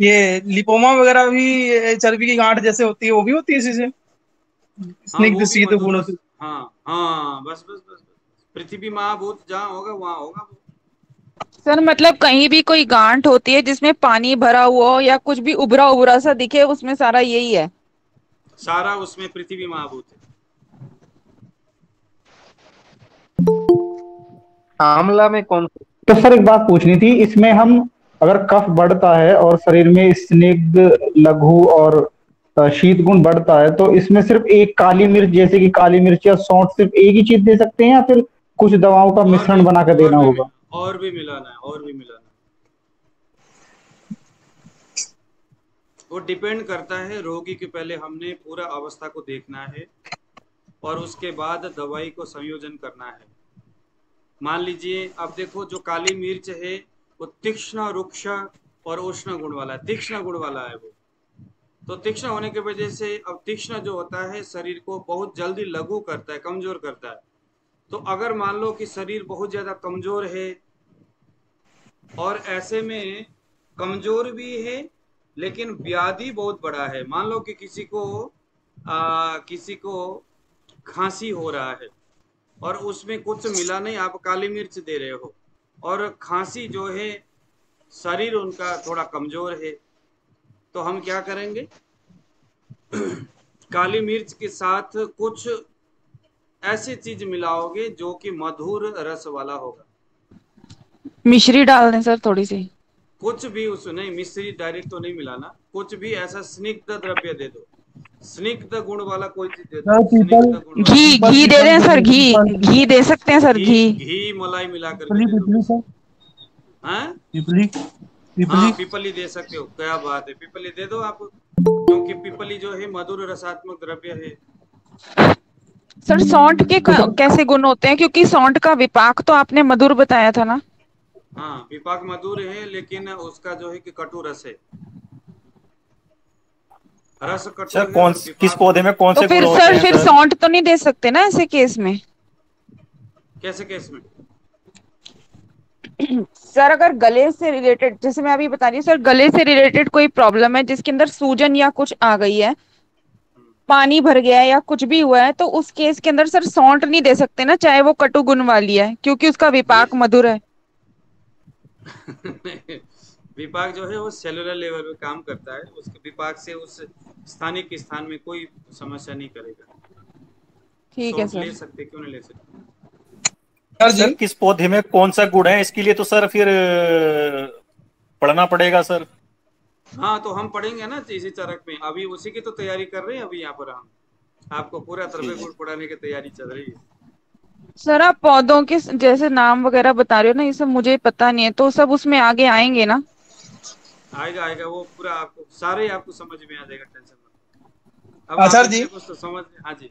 ये लिपोमा वगैरह भी चर्बी की गांठ जैसे होती है वो भी होती है इसी से?
हाँ,
स्निग्ध
वो भी
शीत
मधुर
गुण
रस- हाँ हाँ बस बस बस बस। पृथ्वी महाभूत जहाँ होगा वहाँ होगा
सर मतलब कहीं भी कोई गांठ होती है जिसमें पानी भरा हुआ हो या कुछ भी उभरा उभरा सा दिखे उसमें सारा यही है?
सारा उसमें पृथ्वी महाभूत है।
आंवला में कौन
तो सर एक बात पूछनी थी इसमें हम अगर कफ बढ़ता है और शरीर में स्निग्ध लघु और शीत गुण बढ़ता है तो इसमें सिर्फ़ एक काली मिर्च जैसे कि काली मिर्च या सौंठ सिर्फ़ एक ही चीज़ दे सकते हैं या फिर कुछ दवाओं का मिश्रण बना कर देना होगा?
और भी मिलाना है और भी मिलाना वो डिपेंड करता है रोगी के पहले हमने पूरा अवस्था को देखना है और उसके बाद दवाई को संयोजन करना है। मान लीजिए अब देखो जो काली मिर्च है वो तीक्ष्ण रुक्ष और उष्ण गुण वाला है। तीक्ष्ण गुण वाला है वो। तो तीक्ष्ण होने की वजह से अब तीक्ष्ण जो होता है शरीर को बहुत जल्दी लघु करता है कमज़ोर करता है। तो अगर मान लो कि शरीर बहुत ज़्यादा कमज़ोर है और ऐसे में कमज़ोर भी है लेकिन व्याधि बहुत बड़ा है। मान लो कि किसी को आ, किसी को खांसी हो रहा है। और उसमें कुछ मिला नहीं आप काली मिर्च दे रहे हो। और खांसी जो है शरीर उनका थोड़ा कमज़ोर है। तो हम क्या करेंगे? काली मिर्च के साथ कुछ ऐसी चीज़ मिलाओगे जो कि मधुर रस वाला होगा।
मिश्री डाल दें सर थोड़ी सी।
कुछ भी उस नहीं मिश्री डायरेक्ट तो नहीं मिलाना। कुछ भी ऐसा स्निग्ध द्रव्य दे दो। स्निग्ध गुण वाला कोई चीज़ दे दो।
हाँ।
घी घी दे दें सर घी। घी दे सकते हैं सर
घी
घी।
मलाई मिला कर
पिपली पिपली सर।
हाँ?
पिपली
हाँ
पिपली
पिपली दे सकते हो। क्या बात है। पिपली दे दो आप। क्योंकि पिपली जो है मधुर रसात्मक द्रव्य है।
सर सौंठ के कैसे गुण होते हैं? क्योंकि सौंठ का विपाक तो आपने मधुर बताया था ना।
हाँ विपाक मधुर है लेकिन उसका जो है कि कटु रस है।
सर कौन किस पौधे में कौन
तो
से
फिर सर फिर सौंठ तो नहीं दे सकते ना ऐसे केस में?
कैसे केस में?
सर अगर गले से रिलेटेड जैसे मैं अभी बता रही हूँ सर गले से रिलेटेड कोई प्रॉब्लम है जिसके अंदर सूजन या कुछ आ गई है पानी भर गया है या कुछ भी हुआ है तो उस केस के अंदर सर सौंठ नहीं दे सकते ना चाहे वो कटु गुण वाली है क्योंकि उसका विपाक मधुर है।
विपाक जो है वो सेलुलर लेवल पे काम करता है। उसके विपाक से उस स्थानिक स्थान में कोई समस्या नहीं करेगा।
ठीक है
सौंफ ले सकते क्यों नहीं ले सकते?
सर
सर
जी
किस पौधे में कौन सा गुण है? इसके लिए तो सर फिर पढ़ना पड़ेगा सर।
हाँ तो हम पढ़ेंगे ना इसी चरक में। अभी उसी की तो तैयारी कर रहे हैं अभी यहाँ पर हम। आपको पूरा द्रव्य गुड़ पढ़ाने की तैयारी चल रही है।
सर आप पौधों के जैसे नाम वगैरह बता रहे हो ना ये सब मुझे पता नहीं है तो सब उसमें आगे आएँगे ना?
आएगा आएगा वो पूरा आपको सारे आपको समझ में आ जाएगा टेंशन मत अब
आचार्य जी।
कुछ तो समझ हाँ जी।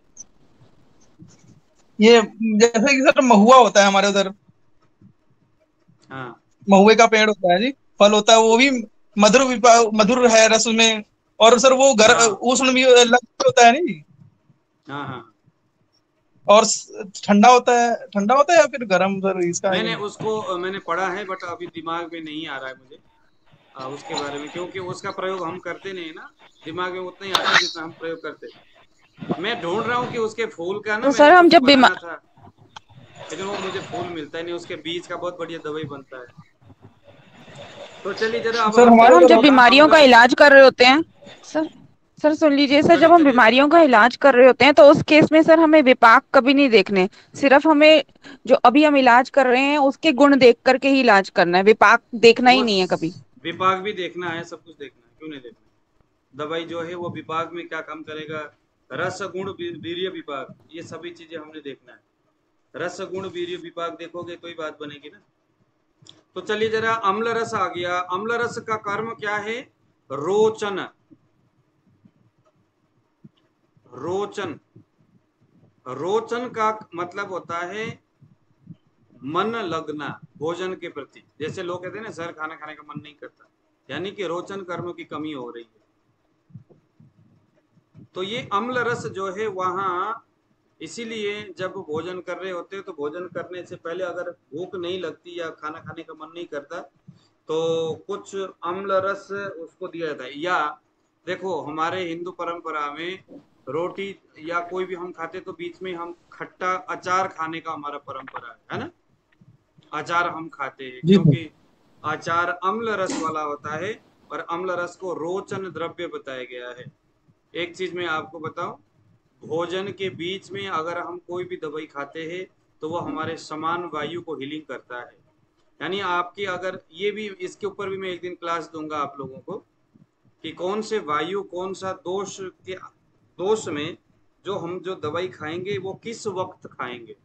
ये जैसे कि सर महुआ होता है हमारे उधर।
हाँ।
महुए का पेड़ होता है जी फल होता है वो भी मधुर मधुर है रस में और सर वो घर
हाँ।
उष्ण भी लग होता है नहीं?
हाँ हाँ।
और ठंडा होता है ठंडा होता है या फिर गर्म सर इसका
मैंने उसको मैंने पढ़ा है बट अभी दिमाग में नहीं आ रहा है मुझे। अ, उसके बारे में क्योंकि उसका प्रयोग हम करते नहीं ना। दिमाग में उतना ही आता है जितना हम प्रयोग करते मैं ढूंढ रहा हूँ कि उसके फूल का ना
तो सर हम जब बीमा-
बनाना था। लेकिन वो मुझे फूल मिलता ही नहीं उसके बीज का बहुत बढ़िया दवाई बनता है। तो चलिए जरा
सर,
हम-
जब बीमारियों का इलाज कर रहे होते हैं सर सर सुन लीजिए सर जब हम बीमारियों का इलाज कर रहे होते हैं तो उस केस में सर हमें विपाक कभी नहीं देखने। सिर्फ़ हमें जो अभी हम इलाज कर रहे हैं उसके गुण देख करके ही इलाज करना है। विपाक देखना ही नहीं है कभी।
विपाक भी देखना है, सब कुछ देखना है, क्यों नहीं देखना दवाई जो है, वो विपाक में क्या काम करेगा? रस गुण वीर्य विपाक, ये सभी चीज़ें हमने देखना है। रस गुण, वीर्य विपाक देखोगे तो ही बात बनेगी ना? तो चलिए जरा, अम्ल रस आ गया। अम्ल रस का कर्म क्या है? रोचन। रोचन। रोचन का मतलब होता है, मन लगना। भोजन के प्रति। जैसे लोग कहते हैं ना सर खाना खाने का मन नहीं करता। यानी कि रोचन कर्म की कमी हो रही है। तो ये अम्ल रस जो है, वहाँ इसीलिए जब भोजन कर रहे होते हैं तो भोजन करने से पहले अगर भूख नहीं लगती या खाना खाने का मन नहीं करता तो कुछ अम्ल रस उसको दिया जाता है। या देखो, हमारे हिंदू परंपरा में रोटी या कोई भी हम खाते तो बीच में हम खट्टा अचार खाने का हमारा परंपरा है है ना? अचार हम खाते हैं क्योंकि अचार अम्ल रस वाला होता है और अम्ल रस को रोचन द्रव्य बताया गया है। एक चीज़ मैं आपको बताऊँ भोजन के बीच में अगर हम कोई भी दवाई खाते हैं तो वो हमारे समान वायु को हीलिंग करता है। यानी आपकी अगर ये भी इसके ऊपर भी मैं एक दिन क्लास दूँगा आप लोगों को कि कौन से वायु कौन सा दोष के दोष में जो हम जो दवाई खाएँगे वो किस वक्त खाएँगे?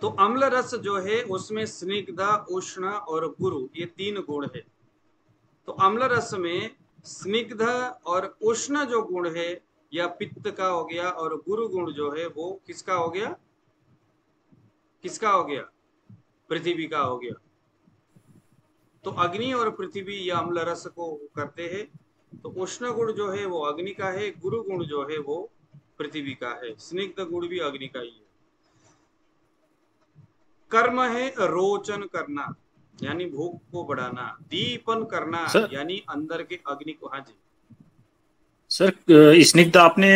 तो अम्ल रस जो है उसमें स्निग्ध, उष्ण और गुरु, ये तीन गुण है। तो अम्ल रस में स्निग्ध और उष्ण जो गुण है, या पित्त का हो गया और गुरु गुण जो है, वो किसका हो गया? किसका हो गया? पृथ्वी का हो गया। तो अग्नि और पृथ्वी ये अम्ल रस को करते हैं। तो उष्ण गुण जो है, वो अग्नि का है, गुरु गुण जो है, वो पृथ्वी का है। स्निग्ध गुण भी अग्नि का ही है। कर्म है रोचन करना यानी भूख को बढ़ाना दीपन करना यानी अंदर के अग्नि को हाँ जी।
सर स्निग्ध आपने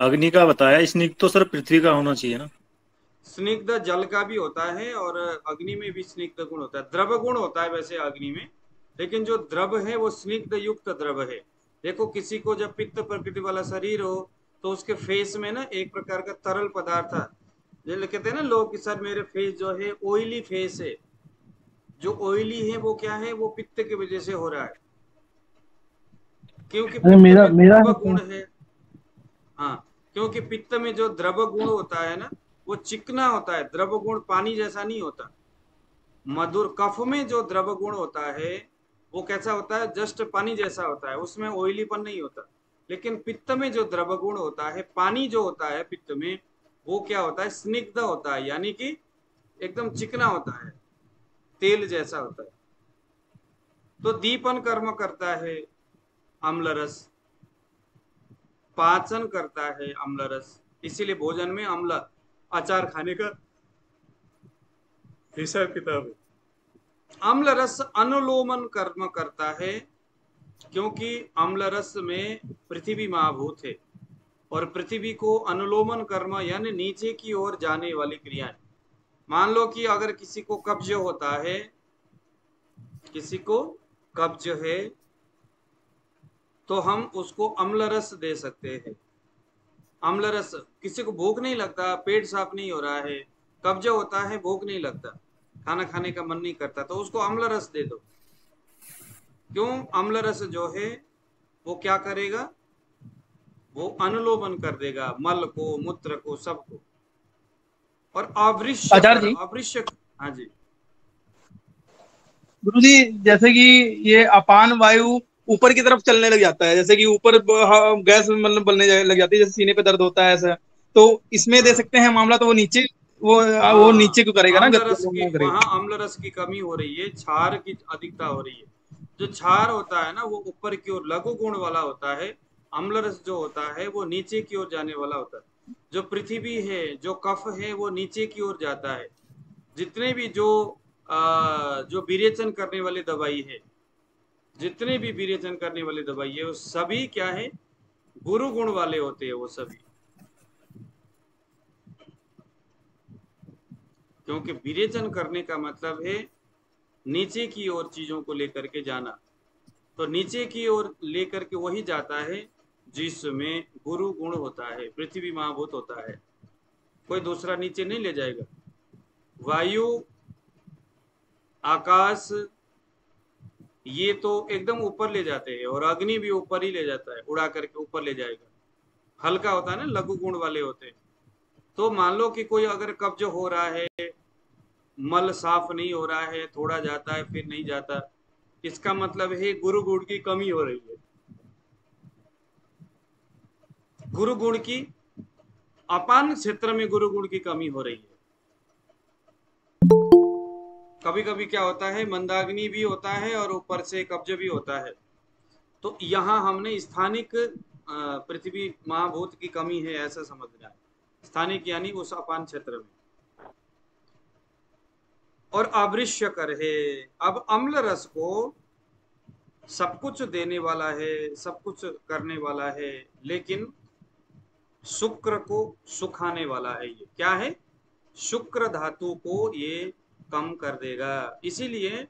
अग्नि का बताया स्निग्ध तो सर पृथ्वी का होना चाहिए ना?
स्निग्ध जल का भी होता है और अग्नि में भी स्निग्ध गुण होता है। द्रव गुण होता है वैसे अग्नि में लेकिन जो द्रव है वो स्निग्ध युक्त द्रव है। देखो किसी को जब पित्त प्रकृति वाला शरीर हो तो उसके फेस में ना एक प्रकार का तरल पदार्थ जैसे कहते हैं ना लोग कि सर मेरे फेस जो है ऑयली फेस है। जो ऑयली है वो क्या है? वो पित्त की वजह से हो रहा है। क्योंकि
मेरा- मेरा
गुण है। हाँ क्योंकि पित्त में जो द्रव गुण होता है ना वो चिकना होता है। द्रव गुण पानी जैसा नहीं होता। मधुर कफ में जो द्रव गुण होता है वो कैसा होता है? जस्ट पानी जैसा होता है। उसमें ऑयलीपन नहीं होता। लेकिन पित्त में जो द्रव गुण होता है पानी जो होता है पित्त में वो क्या होता है? स्निग्ध होता है, यानी कि एकदम चिकना होता है, तेल जैसा होता है। तो दीपन कर्म करता है अम्ल रस पाचन करता है अम्ल रस इसीलिए भोजन में अम्ल, अचार खाने का हिसाब किताब है। अम्ल रस अनुलोमन कर्म करता है, क्योंकि अम्ल रस में पृथ्वी महाभूत है। और पृथ्वी को अनुलोमन कर्म, यानी नीचे की ओर जाने वाली क्रियाएँ मान लो कि अगर किसी को कब्ज होता है, किसी को कब्ज है तो हम उसको अम्ल रस दे सकते हैं। अम्ल रस किसी को भूख नहीं लगता, पेट साफ़ नहीं हो रहा है, कब्ज होता है, भूख नहीं लगता, खाना खाने का मन नहीं करता तो उसको अम्ल रस दे दो। क्यों? अम्ल रस जो है, वो क्या करेगा? वो अनुलोमन कर देगा मल को मूत्र को सबको और अवृश्य अवृश्य हाँ जी।
गुरु जी जैसे कि ये अपान वायु ऊपर की तरफ़ चलने लग जाता है जैसे कि ऊपर गैस मतलब बनने लग जाती है जैसे सीने पे दर्द होता है ऐसा। तो इसमें दे सकते हैं मामला तो वो नीचे वो आ, वो नीचे को करेगा ना
रस
की
वहाँ अम्ल रस की कमी हो रही है क्षार की अधिकता हो रही है। जो क्षार होता है ना वो ऊपर की ओर लघु गुण वाला होता है अम्ल रस जो होता है वो नीचे की ओर जाने वाला होता है। जो पृथ्वी है जो कफ है वो नीचे की ओर जाता है। जितने भी जो आ, जो विरेचन करने वाली दवाई है जितने भी विरेचन करने वाली दवाई है वो सभी क्या है? गुरु गुण वाले होते हैं वो सभी। क्योंकि विरेचन करने का मतलब है नीचे की ओर चीज़ों को लेकर के जाना। तो नीचे की ओर लेकर के वही जाता है जिसमें गुरु गुण होता है, पृथ्वी महाभूत होता है, कोई दूसरा नीचे नहीं ले जाएगा। वायु, आकाश, ये तो एकदम ऊपर ले जाते हैं और अग्नि भी ऊपर ही ले जाता है, उड़ा करके ऊपर ले जाएगा। हल्का होता है ना, लघु गुण वाले होते हैं। तो मान लो कि कोई अगर कब्ज हो रहा है, मल साफ़ नहीं हो रहा है, थोड़ा जाता है, फिर नहीं जाता, इसका मतलब है गुरु गुण की कमी हो रही है। गुरु गुण की, अपान क्षेत्र में गुरु गुण की कमी हो रही है। कभी कभी क्या होता है, मंदाग्नि भी होता है और ऊपर से कब्ज भी होता है। तो यहाँ हमने स्थानिक पृथ्वी महाभूत की कमी है ऐसा समझना है। स्थानिक यानी उस अपान क्षेत्र में। और अवृश्य कर है। अब अम्ल रस को सब कुछ देने वाला है, सब कुछ करने वाला है, लेकिन शुक्र को सुखाने वाला है ये। क्या है? शुक्र धातु को ये कम कर देगा। इसीलिए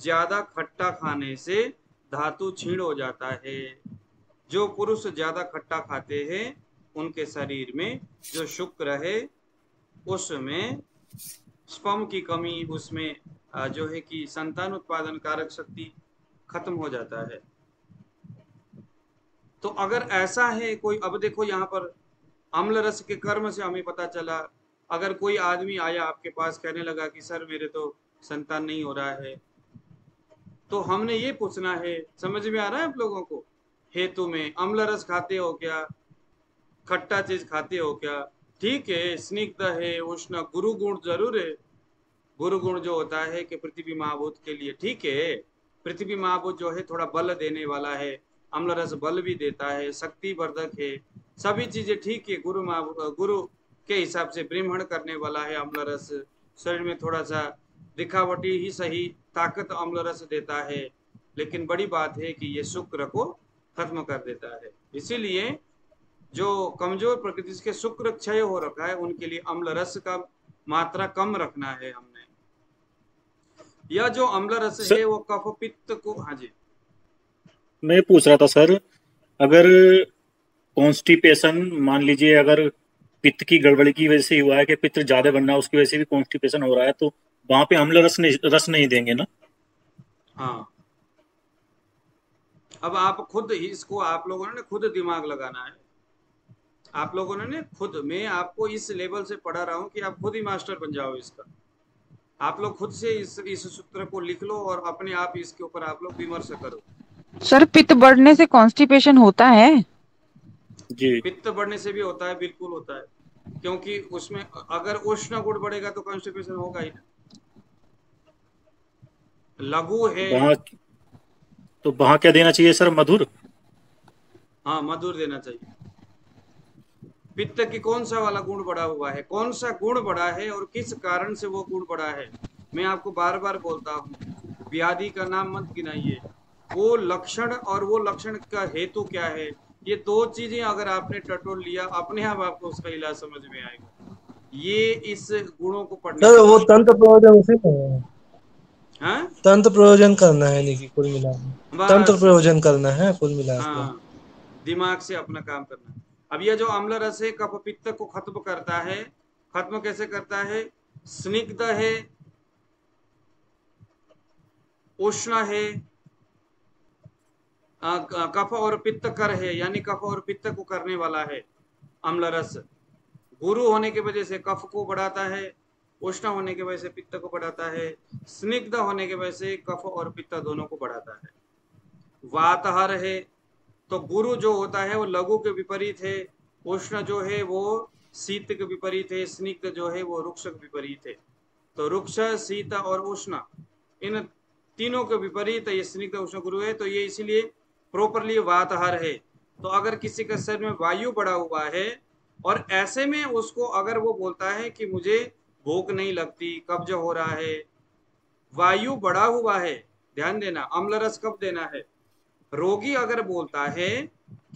ज़्यादा खट्टा खाने से धातु छीण हो जाता है। जो पुरुष ज़्यादा खट्टा खाते हैं, उनके शरीर में जो शुक्र है, उसमें स्पम की कमी, उसमें जो है कि संतान उत्पादन कारक शक्ति खत्म हो जाता है। तो अगर ऐसा है, कोई, अब देखो यहाँ पर अम्ल रस के कर्म से हमें पता चला। अगर कोई आदमी आया आपके पास, कहने लगा कि, सर, मेरे तो संतान नहीं हो रहा है। तो हमने ये पूछना है, समझ में आ रहा है आप लोगों को? हेतु में अम्ल रस खाते हो क्या? खट्टा चीज़ खाते हो क्या? ठीक है, स्निग्ध है, उष्ण गुरु गुण ज़रूर है। गुरु गुण जो होता है कि पृथ्वी महाभूत के लिए, ठीक है। पृथ्वी महाभूत जो है, थोड़ा बल देने वाला है। अम्ल रस बल भी देता है शक्ति वर्धक है। सभी चीज़ें ठीक है गुरु महाभूत गुरु के हिसाब से ब्रह्मण करने वाला है अम्ल रस। शरीर में थोड़ा सा दिखावटी ही सही ताकत अम्ल रस देता है। लेकिन बड़ी बात है कि ये शुक्र को खत्म कर देता है। इसीलिए जो कमज़ोर प्रकृति के शुक्र क्षय हो रखा है उनके लिए अम्ल रस का मात्रा कम रखना है हमने। यह जो अम्ल रस
सर-
है वो कफ पित्त को हाँ जी।
मैं पूछ रहा था सर अगर कॉन्स्टिपेशन मान लीजिए अगर पित्त की गड़बड़ी की वजह से हुआ है कि पित्त ज़्यादा बनना उसकी वजह से भी कॉन्स्टिपेशन हो रहा है तो वहाँ पे अम्ल रस नहीं रस नहीं देंगे ना?
हाँ। अब आप खुद ही इसको आप लोगों ने खुद दिमाग लगाना है। आप लोगों ने ने खुद मैं आपको इस लेवल से पढ़ा रहा हूँ कि आप खुद ही मास्टर बन जाओ इसका। आप लोग खुद से इस इस सूत्र को लिख लो और अपने आप इसके ऊपर आप लोग विमर्श करो।
सर पित्त बढ़ने से कॉन्स्टिपेशन होता है?
जी।
पित्त बढ़ने से भी होता है बिल्कुल होता है। क्योंकि उसमें अगर उष्ण गुण बढ़ेगा तो कॉन्स्टिपेशन होगा ही लघु है।
तो वहाँ क्या देना चाहिए सर? मधुर?
हाँ मधुर देना चाहिए। पित्त की कौन सा वाला गुण बढ़ा हुआ है? कौन सा गुण बढ़ा है और किस कारण से वो गुण बढ़ा है? मैं आपको बार बार बोलता हूँ व्याधि का नाम मत गिनाइए। वो लक्षण और वो लक्षण का हेतु क्या है? ये दो चीज़ें अगर आपने टटोल लिया अपने आप आपको उसका इलाज समझ में आएगा। ये इस गुणों को पढ़ने
सर वो तंत्र प्रयोजन उसे करना है। तंत्र प्रयोजन करना है कि कुल मिला तंत्र प्रयोजन करना है कुल मिला
हाँ दिमाग से अपना काम करना अब यह जो अम्ल रस है कफ पित्त को खत्म करता है खत्म कैसे करता है? स्निग्ध है उष्ण है कफ और पित्त कर है, यानी कफ और पित्त को करने वाला है, अम्ल रस। गुरु होने की वजह से कफ को बढ़ाता है, उष्ण होने की वजह से पित्त को बढ़ाता है, स्निग्ध होने की वजह से कफ और पित्त दोनों को बढ़ाता है। वातहर है तो गुरु जो होता है वो लघु के विपरीत है, उष्ण जो है वो शीत के विपरीत है, स्निग्ध जो है वो रुक्ष के विपरीत है। तो रुक्ष, शीत और उष्ण, इन तीनों के विपरीत ये स्निग्ध उष्ण गुरु है तो ये इसीलिए प्रॉपरली वातहर है। तो अगर किसी के शरीर में वायु बढ़ा हुआ है और ऐसे में उसको अगर वो बोलता है कि मुझे भूख नहीं लगती, कब्ज हो रहा है, वायु बढ़ा हुआ है, ध्यान देना अम्ल रस कब देना है? रोगी अगर बोलता है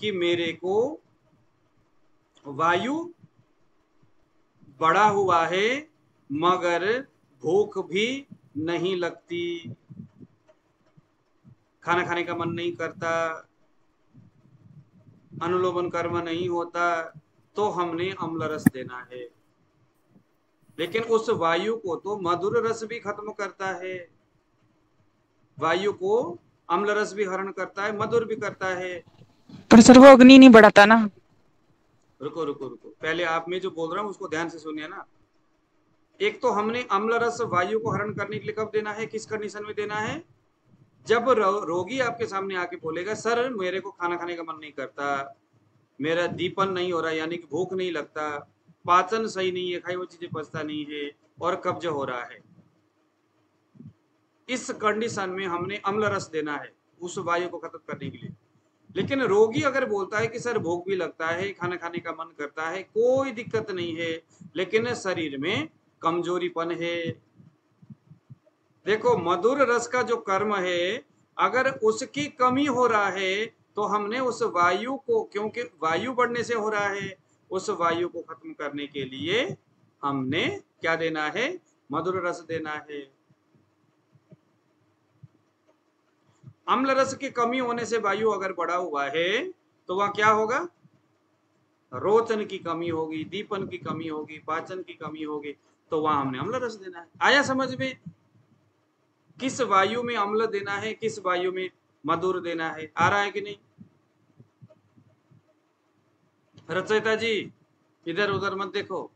कि मेरे को वायु बढ़ा हुआ है, मगर भूख भी नहीं लगती। खाना खाने का मन नहीं करता अनुलोमन कर्म नहीं होता तो हमने अम्ल रस देना है। लेकिन उस वायु को तो मधुर रस भी खत्म करता है। वायु को अम्ल रस भी हरण करता है मधुर भी करता है।
पर सर वो अग्नि नहीं बढ़ाता ना?
रुको रुको रुको। पहले आप में जो बोल रहा हूँ उसको ध्यान से सुनिए ना। एक तो हमने अम्ल रस वायु को हरण करने के लिए कब देना है? किस कंडीशन में देना है? जब रो, रोगी आपके सामने आके बोलेगा सर मेरे को खाना खाने का मन नहीं करता मेरा दीपन नहीं हो रहा यानी कि भूख नहीं लगता पाचन सही नहीं है खाई हुई चीज़ें पचता नहीं है और कब्ज हो रहा है। इस कंडीशन में हमने अम्ल रस देना है उस वायु को खत्म करने के लिए। लेकिन रोगी अगर बोलता है कि सर भूख भी लगता है खाना खाने का मन करता है कोई दिक्कत नहीं है लेकिन शरीर में कमजोरीपन है देखो, मधुर रस का जो कर्म है, अगर उसकी कमी हो रहा है तो हमने उस वायु को, क्योंकि वायु बढ़ने से हो रहा है, उस वायु को खत्म करने के लिए हमने क्या देना है? मधुर रस देना है। अम्ल रस की कमी होने से वायु अगर बढ़ा हुआ है तो वह क्या होगा? रोचन की कमी होगी, दीपन की कमी होगी, पाचन की कमी होगी तो वहाँ हमने अम्ल रस देना है। आया समझ में? किस वायु में अम्ल देना है किस वायु में मधुर देना है? आ रहा है कि नहीं? रचयिता जी इधर उधर मत देखो।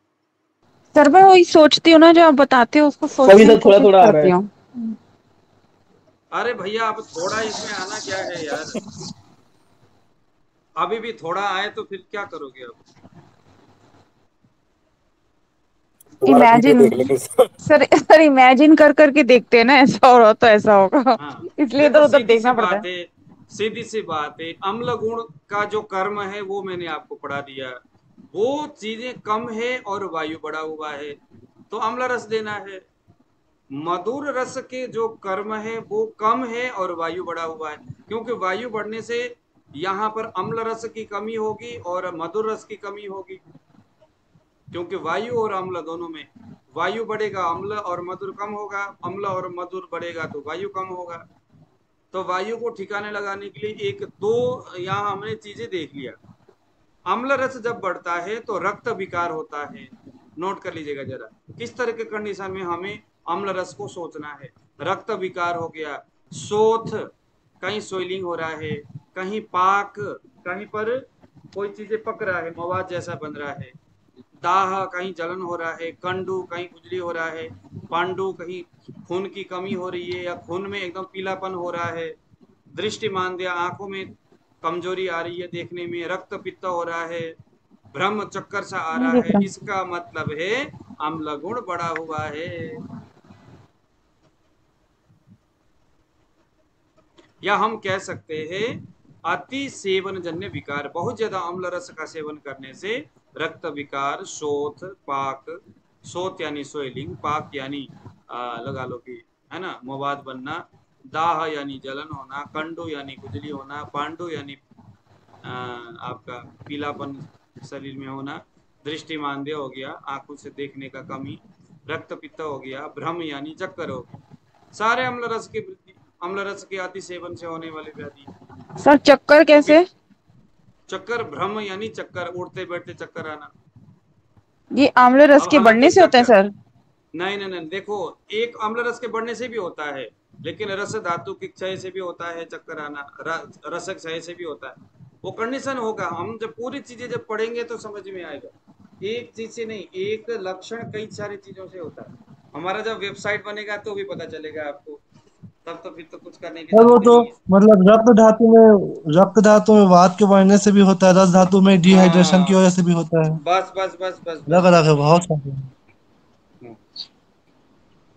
सर मैं वही सोचती हूँ ना जो आप बताते हो उसको सोचने
तो थोड़ा थोड़ा आ रहा है।
अरे भैया अब थोड़ा इसमें आना क्या है यार? अभी भी थोड़ा आए तो फिर क्या करोगे अब
इमेजिन सर सर इमेजिन कर करके देखते हैं ना ऐसा हो रहा तो ऐसा होगा।
हाँ।
इसलिए तो उधर देखना पड़ता है।
है सीधी सी बात है अम्ल गुण का जो कर्म है वो मैंने आपको पढ़ा दिया। वो चीज़ें कम है और वायु बढ़ा हुआ है तो अम्ल रस देना है। मधुर रस के जो कर्म है वो कम है और वायु बढ़ा हुआ है। क्योंकि वायु बढ़ने से यहाँ पर अम्ल रस की कमी होगी और मधुर रस की कमी होगी। क्योंकि वायु और अम्ल दोनों में, वायु बढ़ेगा, अम्ल और मधुर कम होगा, अम्ल और मधुर बढ़ेगा तो वायु कम होगा। तो वायु को ठिकाने लगाने के लिए एक दो यहाँ हमने चीज़ें देख लिया। अम्ल रस जब बढ़ता है तो रक्त विकार होता है। नोट कर लीजिएगा जरा, किस तरह के कंडीशन में हमें अम्ल रस को सोचना है? रक्त विकार हो गया शोथ कहीं सोइलिंग हो रहा है, कहीं पाक, कहीं पर कोई चीज़ें पक रहा है, मवाद जैसा बन रहा है। दाह कहीं जलन हो रहा है, कंडू कहीं खुजली हो रहा है, पांडु कहीं खून की कमी हो रही है या खून में एकदम पीलापन हो रहा है दृष्टि मान दिया, आँखों में कमज़ोरी आ रही है देखने में, रक्त पित्त हो रहा है, भ्रम चक्कर सा आ रहा है, इसका मतलब है अम्ल गुण बढ़ा हुआ है। या हम कह सकते हैं अति सेवन जन्य विकार, बहुत ज़्यादा अम्ल रस का सेवन करने से रक्त विकार, शोथ, पाक, शोथ यानी सोइलिंग पाक यानी लगा लो कि, है ना मवाद बनना, दाह यानी जलन होना, कंडू यानी खुजली होना, पांडु यानी आपका पीलापन शरीर में होना दृष्टि मानदेय हो गया, आँखों से देखने का कमी, रक्त पित्त हो गया, भ्रम यानी चक्कर हो गया। सारे अम्ल रस की वृद्धि अम्ल रस के अति सेवन से होने वाली व्याधि।
सर, चक्कर कैसे?
चक्कर भ्रम यानी चक्कर उड़ते बैठते चक्कर आना।
ये आम्ल रस के बढ़ने से होता है सर?
नहीं नहीं नहीं देखो एक अम्ल रस के बढ़ने से भी होता है लेकिन रस धातु के क्षय से भी होता है चक्कर आना रस क्षय से भी होता है। वो कंडीशन होगा हम जब पूरी चीज़ें जब पढ़ेंगे तो समझ में आएगा। एक चीज़ से नहीं एक लक्षण कई सारी चीज़ों से होता है। हमारा जब वेबसाइट बनेगा तो भी पता चलेगा आपको। तब तो फिर तो कुछ करने की
वो तो मतलब रक्त धातु में रक्त धातु में वात के बढ़ने से भी होता है रस धातु में डिहाइड्रेशन की
हाँ।
वजह से भी होता है।
बस बस बस बस। बस
अलग है बहुत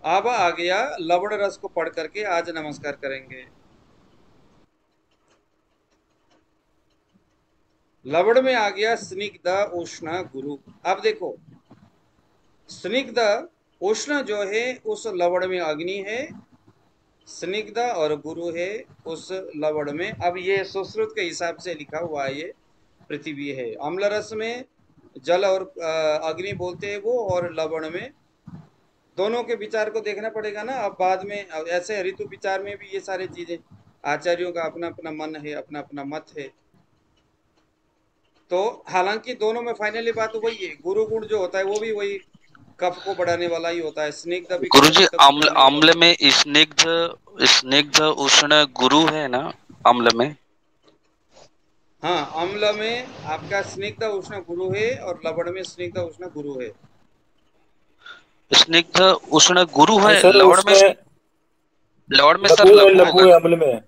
अब आ गया लवण रस को पढ़ करके आज नमस्कार करेंगे। लवण में आ गया स्निग्ध उष्ण गुरु। अब देखो स्निग्ध उष्ण जो है उस लवण में अग्नि है स्निग्ध और गुरु है उस लवण में। अब ये सुश्रुत के हिसाब से लिखा हुआ है ये पृथ्वी है। अम्ल रस में जल और अग्नि बोलते हैं वो और लवण में। दोनों के विचार को देखना पड़ेगा ना। अब बाद में ऐसे ऋतु विचार में भी ये सारी चीज़ें, आचार्यों का अपना अपना मन है अपना अपना मत है। तो हालाँकि दोनों में फाइनली बात वही है। गुरु गुण जो होता है वो भी वही कफ को बढ़ाने वाला ही होता है। स्निग्ध भी
गुरुजी
को
अम्ल अम्ल में स्निग्ध स्निग्ध उष्ण गुरु है ना अम्ल में?
हाँ अम्ल में आपका स्निग्ध उष्ण गुरु है और लवण में स्निग्ध उष्ण गुरु है।
स्निग्ध उष्ण गुरु है
नहीं
लवण में लवण में सर
लघु है है अम्ल में।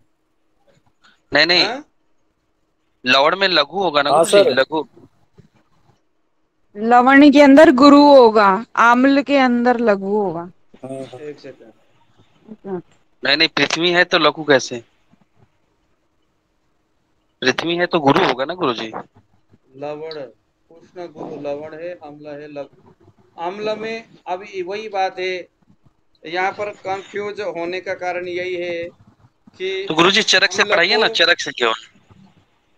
नहीं नहीं
हाँ?
लवण में लघु होगा ना
हाँ
लघु
लवण के अंदर गुरु होगा आम्ल के अंदर लघु होगा।
हाँ। हाँ
एक सेकंड।
नहीं नहीं पृथ्वी है तो लघु कैसे? पृथ्वी है तो गुरु होगा ना गुरुजी?
लवण उष्ण गुरु लवण है अम्ल है लघु। अम्ल में अब ये वही बात है यहाँ पर कंफ्यूज होने का कारण यही है कि
तो गुरु जी चरक से पढ़ाइए ना चरक से क्यों?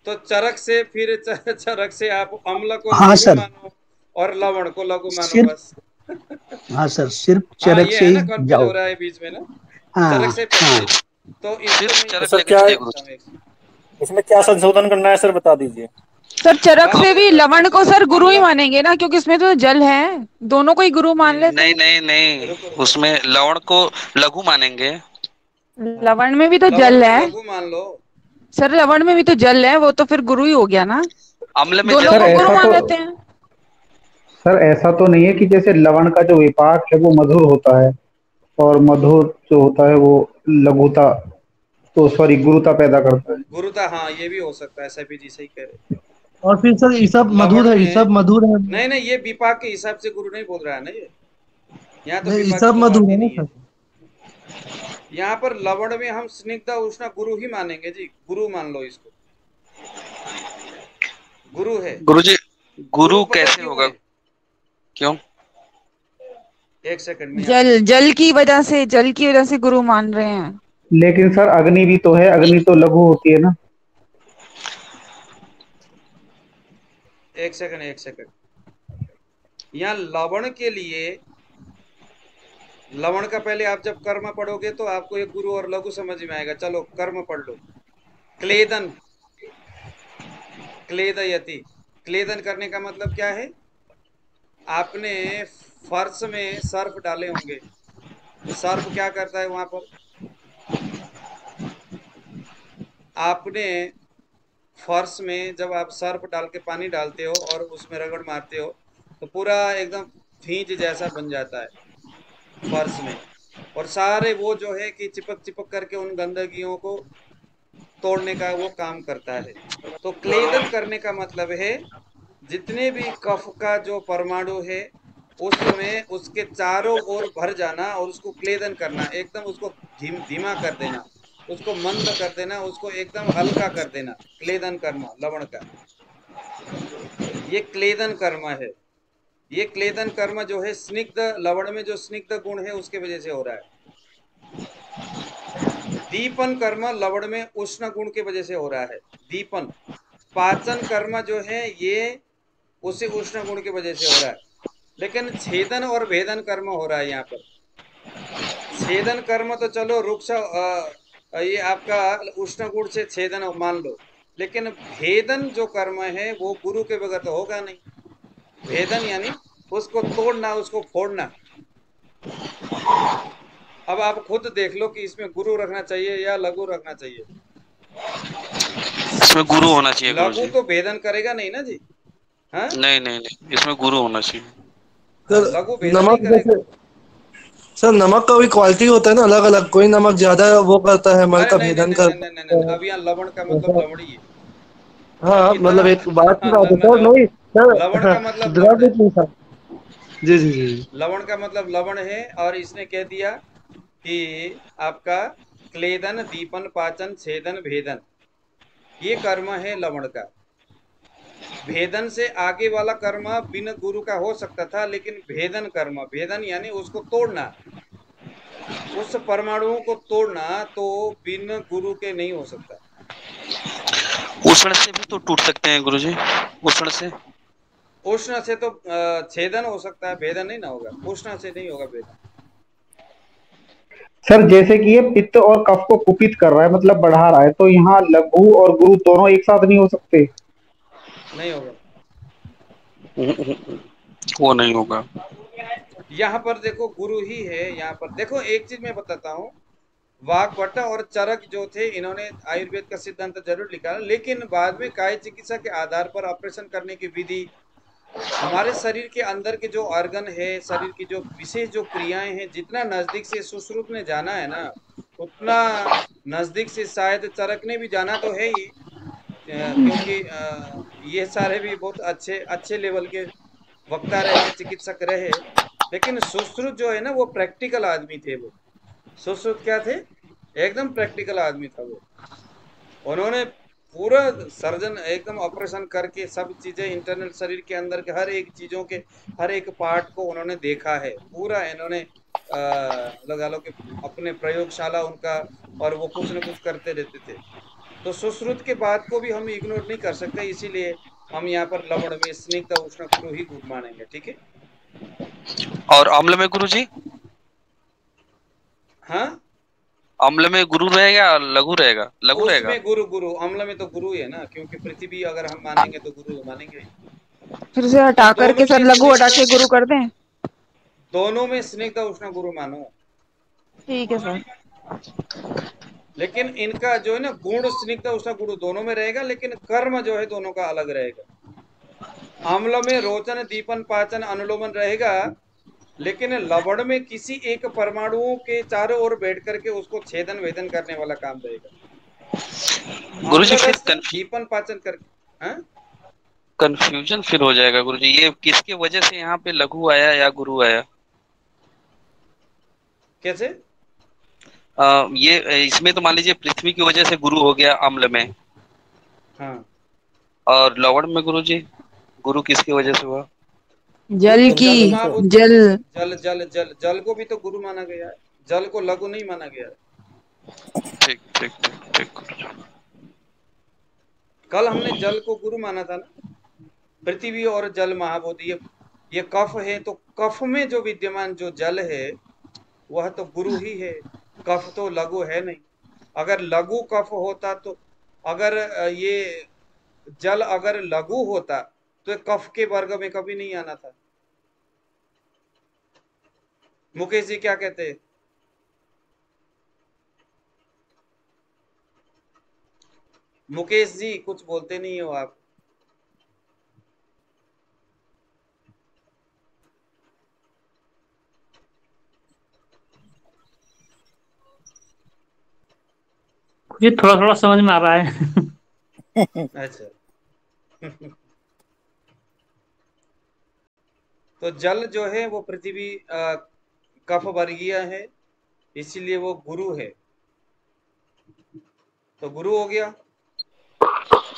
तो चरक से फिर चरक से आप अम्ल को
हाँ सर।
मानो। और लवण को लघु मानो
सिर्फ़
बस।
हाँ सर सिर्फ़
हाँ
चरक से
ही
जाओ।
हो रहा है बीच में ना?
हाँ
चरक से
हाँ।
तो इसको
सिर्फ़
मैं
तो सर क्या
हूँ?
इसमें क्या संशोधन करना है सर बता दीजिए।
सर चरक से भी लवण को सर गुरु ही मानेंगे ना क्योंकि इसमें तो जल है। दोनों को ही गुरु मान ले
नहीं नहीं नहीं। उसमें लवण को लघु मानेंगे।
लवण में भी तो जल है।
लघु मान लो।
सर लवण में भी तो जल है वो तो फिर गुरु ही हो गया ना।
अम्ल में
दोनों
जल
को गुरु मान
तो
लेते हैं।
सर ऐसा तो नहीं है कि जैसे लवण का जो विपाक है वो मधुर होता है और मधुर जो होता है वो लघुता तो सॉरी गुरुता पैदा करता है।
गुरुता हाँ ये भी हो सकता है सभी जी सही कह रहे
और फिर सर ये सब मधुर है ये सब मधुर है।
नहीं नहीं ये विपाक के हिसाब से गुरु नहीं बोल रहा है ना ये? यहाँ तो
नहीं ये सब मधुर
है
ना
नहीं
सर।
यहाँ पर लवण में हम स्निग्ध उष्ण गुरु ही मानेंगे जी। गुरु मान लो इसको। गुरु है।
गुरु
गुरु
कैसे होगा? क्यों?
एक सेकंड में
जल जल की वजह से जल की वजह से गुरु मान रहे हैं।
लेकिन सर अग्नि भी तो है अग्नि तो लघु होती है ना।
एक सेकंड एक सेकंड यहाँ लवण के लिए लवण का पहले आप जब कर्म पढ़ोगे तो आपको एक गुरु और लघु समझ में आएगा। चलो कर्म पढ़ लो। क्लेदन। क्लेदयति। क्लेदन करने का मतलब क्या है? आपने फर्श में सर्फ डाले होंगे। सर्फ क्या करता है वहाँ पर? आपने फर्श में जब आप सर्फ डाल के पानी डालते हो और उसमें रगड़ मारते हो तो पूरा एकदम फींच जैसा बन जाता है फर्श में। और सारे वो जो है कि चिपक चिपक करके उन गंदगियों को तोड़ने का वो काम करता है। तो क्लेदन करने का मतलब है जितने भी कफ का जो परमाणु है उसमें उसके चारों ओर भर जाना और उसको क्लेदन करना, एकदम उसको धीम, धीमा कर देना, उसको मंद कर देना, उसको एकदम हल्का कर देना, क्लेदन कर्म, लवण का। ये क्लेदन कर्म है। ये क्लेदन कर्म जो है, स्निग्ध लवण में जो स्निग्ध गुण है, उसके वजह से हो रहा है। दीपन कर्म लवण में उष्ण गुण के वजह से हो रहा है। दीपन। पाचन कर्म जो है, ये उसी उष्ण गुण की वजह से हो रहा है। लेकिन छेदन और भेदन कर्म हो रहा है यहाँ पर। छेदन कर्म तो चलो रुक्ष ये आपका उष्ण गुण से छेदन मान लो। लेकिन भेदन जो कर्म है वो गुरु के बगैर तो होगा नहीं। भेदन यानी उसको तोड़ना उसको फोड़ना। अब आप खुद देख लो कि इसमें गुरु रखना चाहिए या लघु रखना चाहिए।
इसमें गुरु होना चाहिए
लघु तो भेदन करेगा नहीं ना जी? हाँ?
नहीं नहीं नहीं इसमें गुरु होना चाहिए।
सर नमक जैसे सर नमक का भी क्वालिटी होता है ना अलग अलग कोई नमक ज़्यादा वो करता है मल
अरे
का भेदन कर
नहीं नहीं नहीं अब यहाँ लवण का मतलब लवण ही है।
हाँ मतलब एक बात की
हाँ,
बात है। सर नहीं सर
लवण का मतलब है
जी जी जी।
लवण का मतलब लवण है और इसने कह दिया कि आपका क्लेदन दीपन पाचन छेदन भेदन ये कर्म है लवण का। भेदन से आगे वाला कर्म बिन गुरु का हो सकता था लेकिन भेदन कर्म भेदन यानी उसको तोड़ना। उस परमाणुओं को तोड़ना तो बिन गुरु के नहीं हो सकता।
उष्ण से भी तो टूट सकते हैं गुरुजी उष्ण से।
उष्ण से तो छेदन हो सकता है भेदन नहीं ना होगा। उष्ण से नहीं होगा भेदन।
सर जैसे कि ये पित्त और कफ को कुपित कर रहा है मतलब बढ़ा रहा है तो यहाँ लघु और गुरु दोनों एक साथ नहीं हो सकते?
नहीं होगा।
वो नहीं होगा।
यहाँ पर देखो गुरु ही है यहाँ पर। देखो एक चीज़ मैं बताता हूँ। वाघभट्ट और चरक जो थे इन्होंने आयुर्वेद का सिद्धांत ज़रूर लिखा लेकिन बाद में काय चिकित्सा के आधार पर ऑपरेशन करने की विधि हमारे शरीर के अंदर के जो ऑर्गन है शरीर की जो विशेष जो क्रियाएँ हैं जितना नज़दीक से सुश्रुत ने जाना है ना उतना नज़दीक से शायद चरक ने भी जाना तो है ही। क्योंकि ये सारे भी बहुत अच्छे अच्छे लेवल के वक्ता रहे, चिकित्सक रहे, लेकिन सुश्रुत जो है ना, वो प्रैक्टिकल आदमी थे वो। सुश्रुत क्या थे? एकदम प्रैक्टिकल आदमी था वो। उन्होंने पूरा सर्जन एकदम ऑपरेशन करके सब चीज़ें इंटरनल शरीर के अंदर के, हर एक चीज़ों के, हर एक पार्ट को उन्होंने देखा है। पूरा इन्होंने लगा लो कि अपने प्रयोगशाला उनका, और वो कुछ न कुछ करते रहते थे। तो सुश्रुत के बात को भी हम इग्नोर नहीं कर सकते इसीलिए हम यहाँ पर लवण में स्निग्ध उष्ण गुरु ही गुरु मानेंगे ठीक है?
और अम्ल में गुरु जी
हाँ?
अम्ल में गुरु रहेगा लघु रहेगा? लघु रहेगा?
उसमें गुरु गुरु अम्ल में तो गुरु ही है ना क्योंकि पृथ्वी अगर हम मानेंगे तो गुरु मानेंगे
फिर से हटा करके सर लघु हटा के गुरु कर दें?
दोनों में स्निग्ध उष्ण गुरु मानो।
ठीक है सर।
लेकिन इनका जो है ना गुण स्निग्ध उष्ण गुरु दोनों में रहेगा लेकिन कर्म जो है दोनों का अलग रहेगा। अम्ल में रोचन दीपन पाचन अनुलोमन रहेगा लेकिन लवण में किसी एक परमाणुओं के चारों ओर बैठ करके उसको छेदन वेदन करने वाला काम रहेगा।
गुरु जी फिर
दीपन पाचन करके हाँ?
कंफ्यूजन फिर हो जाएगा गुरु जी ये किसके वजह से यहाँ पे लघु आया या गुरु आया?
कैसे?
आ, ये इसमें तो मान लीजिए पृथ्वी की वजह से गुरु हो गया अम्ल में।
हाँ।
और लवण में गुरु जी गुरु किसकी वजह से हुआ?
जल की
जल
जल
जल। जल जल जल को भी तो गुरु माना गया है। जल को लघु नहीं माना गया है।
ठीक ठीक ठीक ठीक
कल हमने जल को गुरु माना था ना? पृथ्वी और जल महाबोध ये ये कफ है तो कफ में जो विद्यमान जो जल है वह तो गुरु ही है। कफ तो लघु है नहीं। अगर लघु कफ होता तो अगर ये जल अगर लघु होता तो कफ के वर्ग में कभी नहीं आना था। मुकेश जी क्या कहते मुकेश जी, कुछ बोलते नहीं हो आप।
ये थोड़ा थोड़ा समझ में आ रहा है।
अच्छा। तो जल जो है वो पृथ्वी कफ वर्गीय है इसीलिए वो गुरु है। तो गुरु हो गया।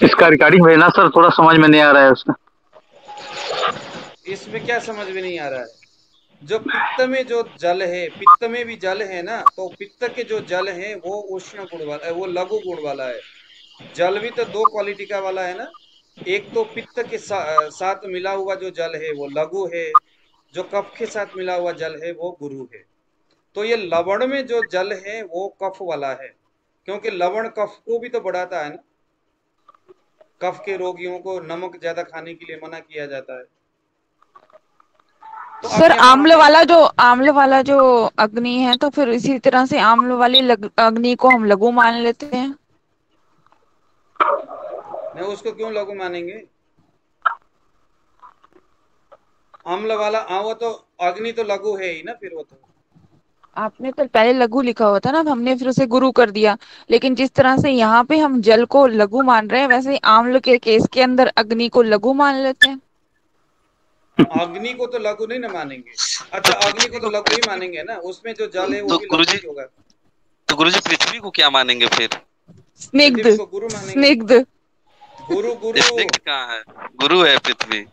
इसका रिकॉर्डिंग भेजना सर? थोड़ा समझ में नहीं आ रहा है उसका।
इसमें क्या समझ में नहीं आ रहा है? जो पित्त में जो जल है पित्त में भी जल है ना तो पित्त के जो जल है वो उष्ण गुण वाला है वो लघु गुण वाला है। जल भी तो दो क्वालिटी का वाला है ना। एक तो पित्त के सा, साथ मिला हुआ जो जल है वो लघु है। जो कफ के साथ मिला हुआ जल है वो गुरु है। तो ये लवण में जो जल है वो कफ वाला है। क्योंकि लवण कफ को भी तो बढ़ाता है ना। कफ के रोगियों को नमक ज़्यादा खाने के लिए मना किया जाता है। तो
सर आम्ल वाला जो आम्ल वाला जो अग्नि है तो फिर इसी तरह से आम्ल वाली अग्नि को हम लघु मान लेते हैं।
नहीं उसको क्यों लघु मानेंगे? अम्ल वाला हाँ वो तो अग्नि तो लघु है ही ना फिर वो तो।
आपने तो पहले लघु लिखा हुआ था ना हमने फिर उसे गुरु कर दिया। लेकिन जिस तरह से यहाँ पे हम जल को लघु मान रहे हैं वैसे ही आम्ल के केस के अंदर अग्नि को लघु मान लेते हैं।
अग्नि को तो लघु नहीं ना मानेंगे। अच्छा अग्नि को तो लघु ही मानेंगे ना उसमें जो जल है वो
तो
भी
गुरु जी-
होगा।
तो गुरु जी पृथ्वी को क्या मानेंगे फिर?
स्निग्ध।
गुरु मानेंगे। गुरु गुरु।
स्निग्ध कहाँ है? गुरु है पृथ्वी।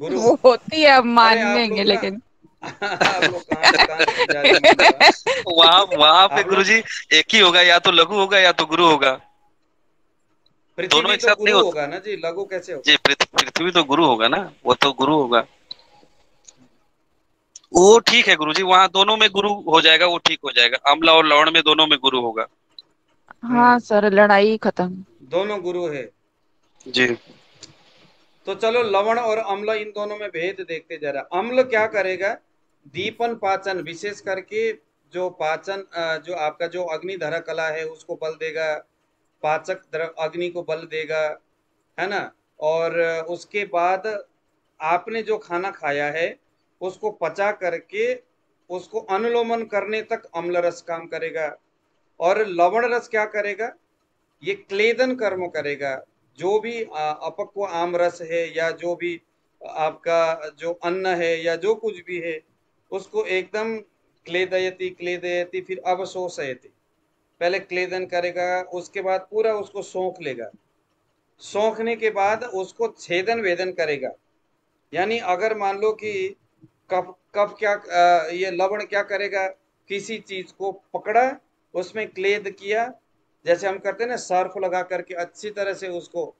गुरु।
वो होती है अब मान लेंगे लेकिन।
वहाँ वहाँ पे
आप
गुरु जी एक ही होगा या तो लघु होगा या तो गुरु होगा। दोनों
पृथ्वी
एक
तो
साथ नहीं
गुरु होगा ना जी? लघु कैसे होगा
जी पृथ्वी तो गुरु होगा ना वो तो गुरु होगा। वो ठीक है गुरुजी वहाँ दोनों में गुरु हो जाएगा वो ठीक हो जाएगा। अम्ल और लवण में दोनों में गुरु होगा।
हाँ सर लड़ाई खत्म।
दोनों गुरु है।
जी।
तो चलो लवण और अम्ल इन दोनों में भेद देखते जरा अम्ल क्या करेगा? दीपन पाचन विशेष करके जो पाचन जो आपका जो अग्निधरा कला है उसको बल देगा। पाचक द्रव अग्नि को बल देगा, है ना? और उसके बाद आपने जो खाना खाया है, उसको पचा करके उसको अनुलोमन करने तक अम्ल रस काम करेगा। और लवण रस क्या करेगा? ये क्लेदन कर्म करेगा। जो भी अपक्व आम रस है, या जो भी आपका जो अन्न है, या जो कुछ भी है, उसको एकदम क्लेदयति क्लेदयति, फिर अवशोषयति। पहले क्लेदन करेगा उसके बाद पूरा उसको सौंख लेगा। सौंखने के बाद उसको छेदन वेदन करेगा। यानी अगर मान लो कि कब कब क्या अ, ये लवण क्या करेगा किसी चीज़ को पकड़ा उसमें क्लेद किया जैसे हम करते हैं ना सर्फ लगा करके अच्छी तरह से उसको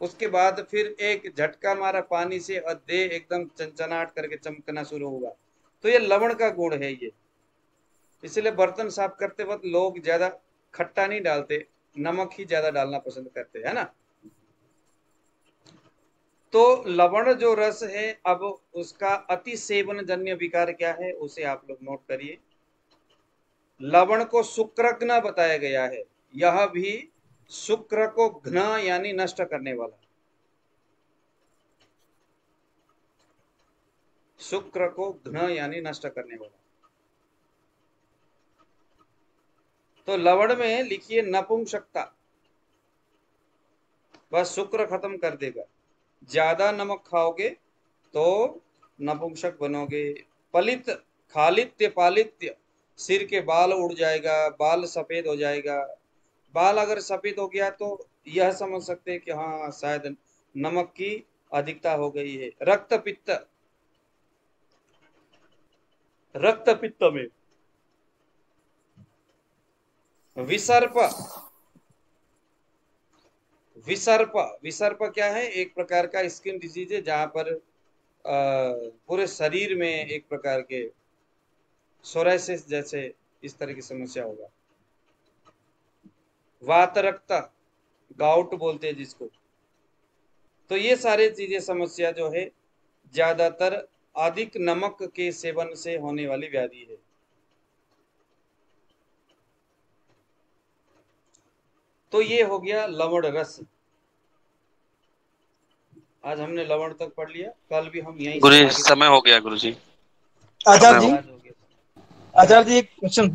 उसके बाद फिर एक झटका मारा पानी से और दे एकदम चंचनाट करके चमकना शुरू होगा। तो ये लवण का गुण है ये। इसलिए बर्तन साफ़ करते वक्त लोग ज़्यादा खट्टा नहीं डालते, नमक ही ज़्यादा डालना पसंद करते, है ना? तो लवण जो रस है, अब उसका अति सेवन जन्य विकार क्या है, उसे आप लोग नोट करिए। लवण को शुक्रग्न बताया गया है, यह भी शुक्र को घ्न यानी नष्ट करने वाला। शुक्र को घ्न यानी नष्ट करने वाला। तो लवण में लिखिए नपुंसकता। बस शुक्र खत्म कर देगा। ज़्यादा नमक खाओगे तो नपुंसक बनोगे। पलित, खालित्य, पालित्य। सिर के बाल उड़ जाएगा, बाल सफ़ेद हो जाएगा। बाल अगर सफ़ेद हो गया तो यह समझ सकते हैं कि हाँ शायद नमक की अधिकता हो गई है। रक्त पित्त रक्त पित्त में। विसर्प। विसर्प। विसर्प क्या है? एक प्रकार का स्किन डिज़ीज़ है, जहाँ पर पूरे शरीर में एक प्रकार के सोराइसिस जैसे इस तरह की समस्या होगा। वात रक्त गाउट बोलते हैं जिसको। तो ये सारे चीज़ें समस्या जो है, ज़्यादातर अधिक नमक के सेवन से होने वाली व्याधि है। तो ये हो गया लवण रस। आज हमने लवण तक पढ़ लिया कल भी हम यही
गुरु समय हो गया गुरु जी।
आचार्य जी?
आज हो गया।
आचार्य जी एक क्वेश्चन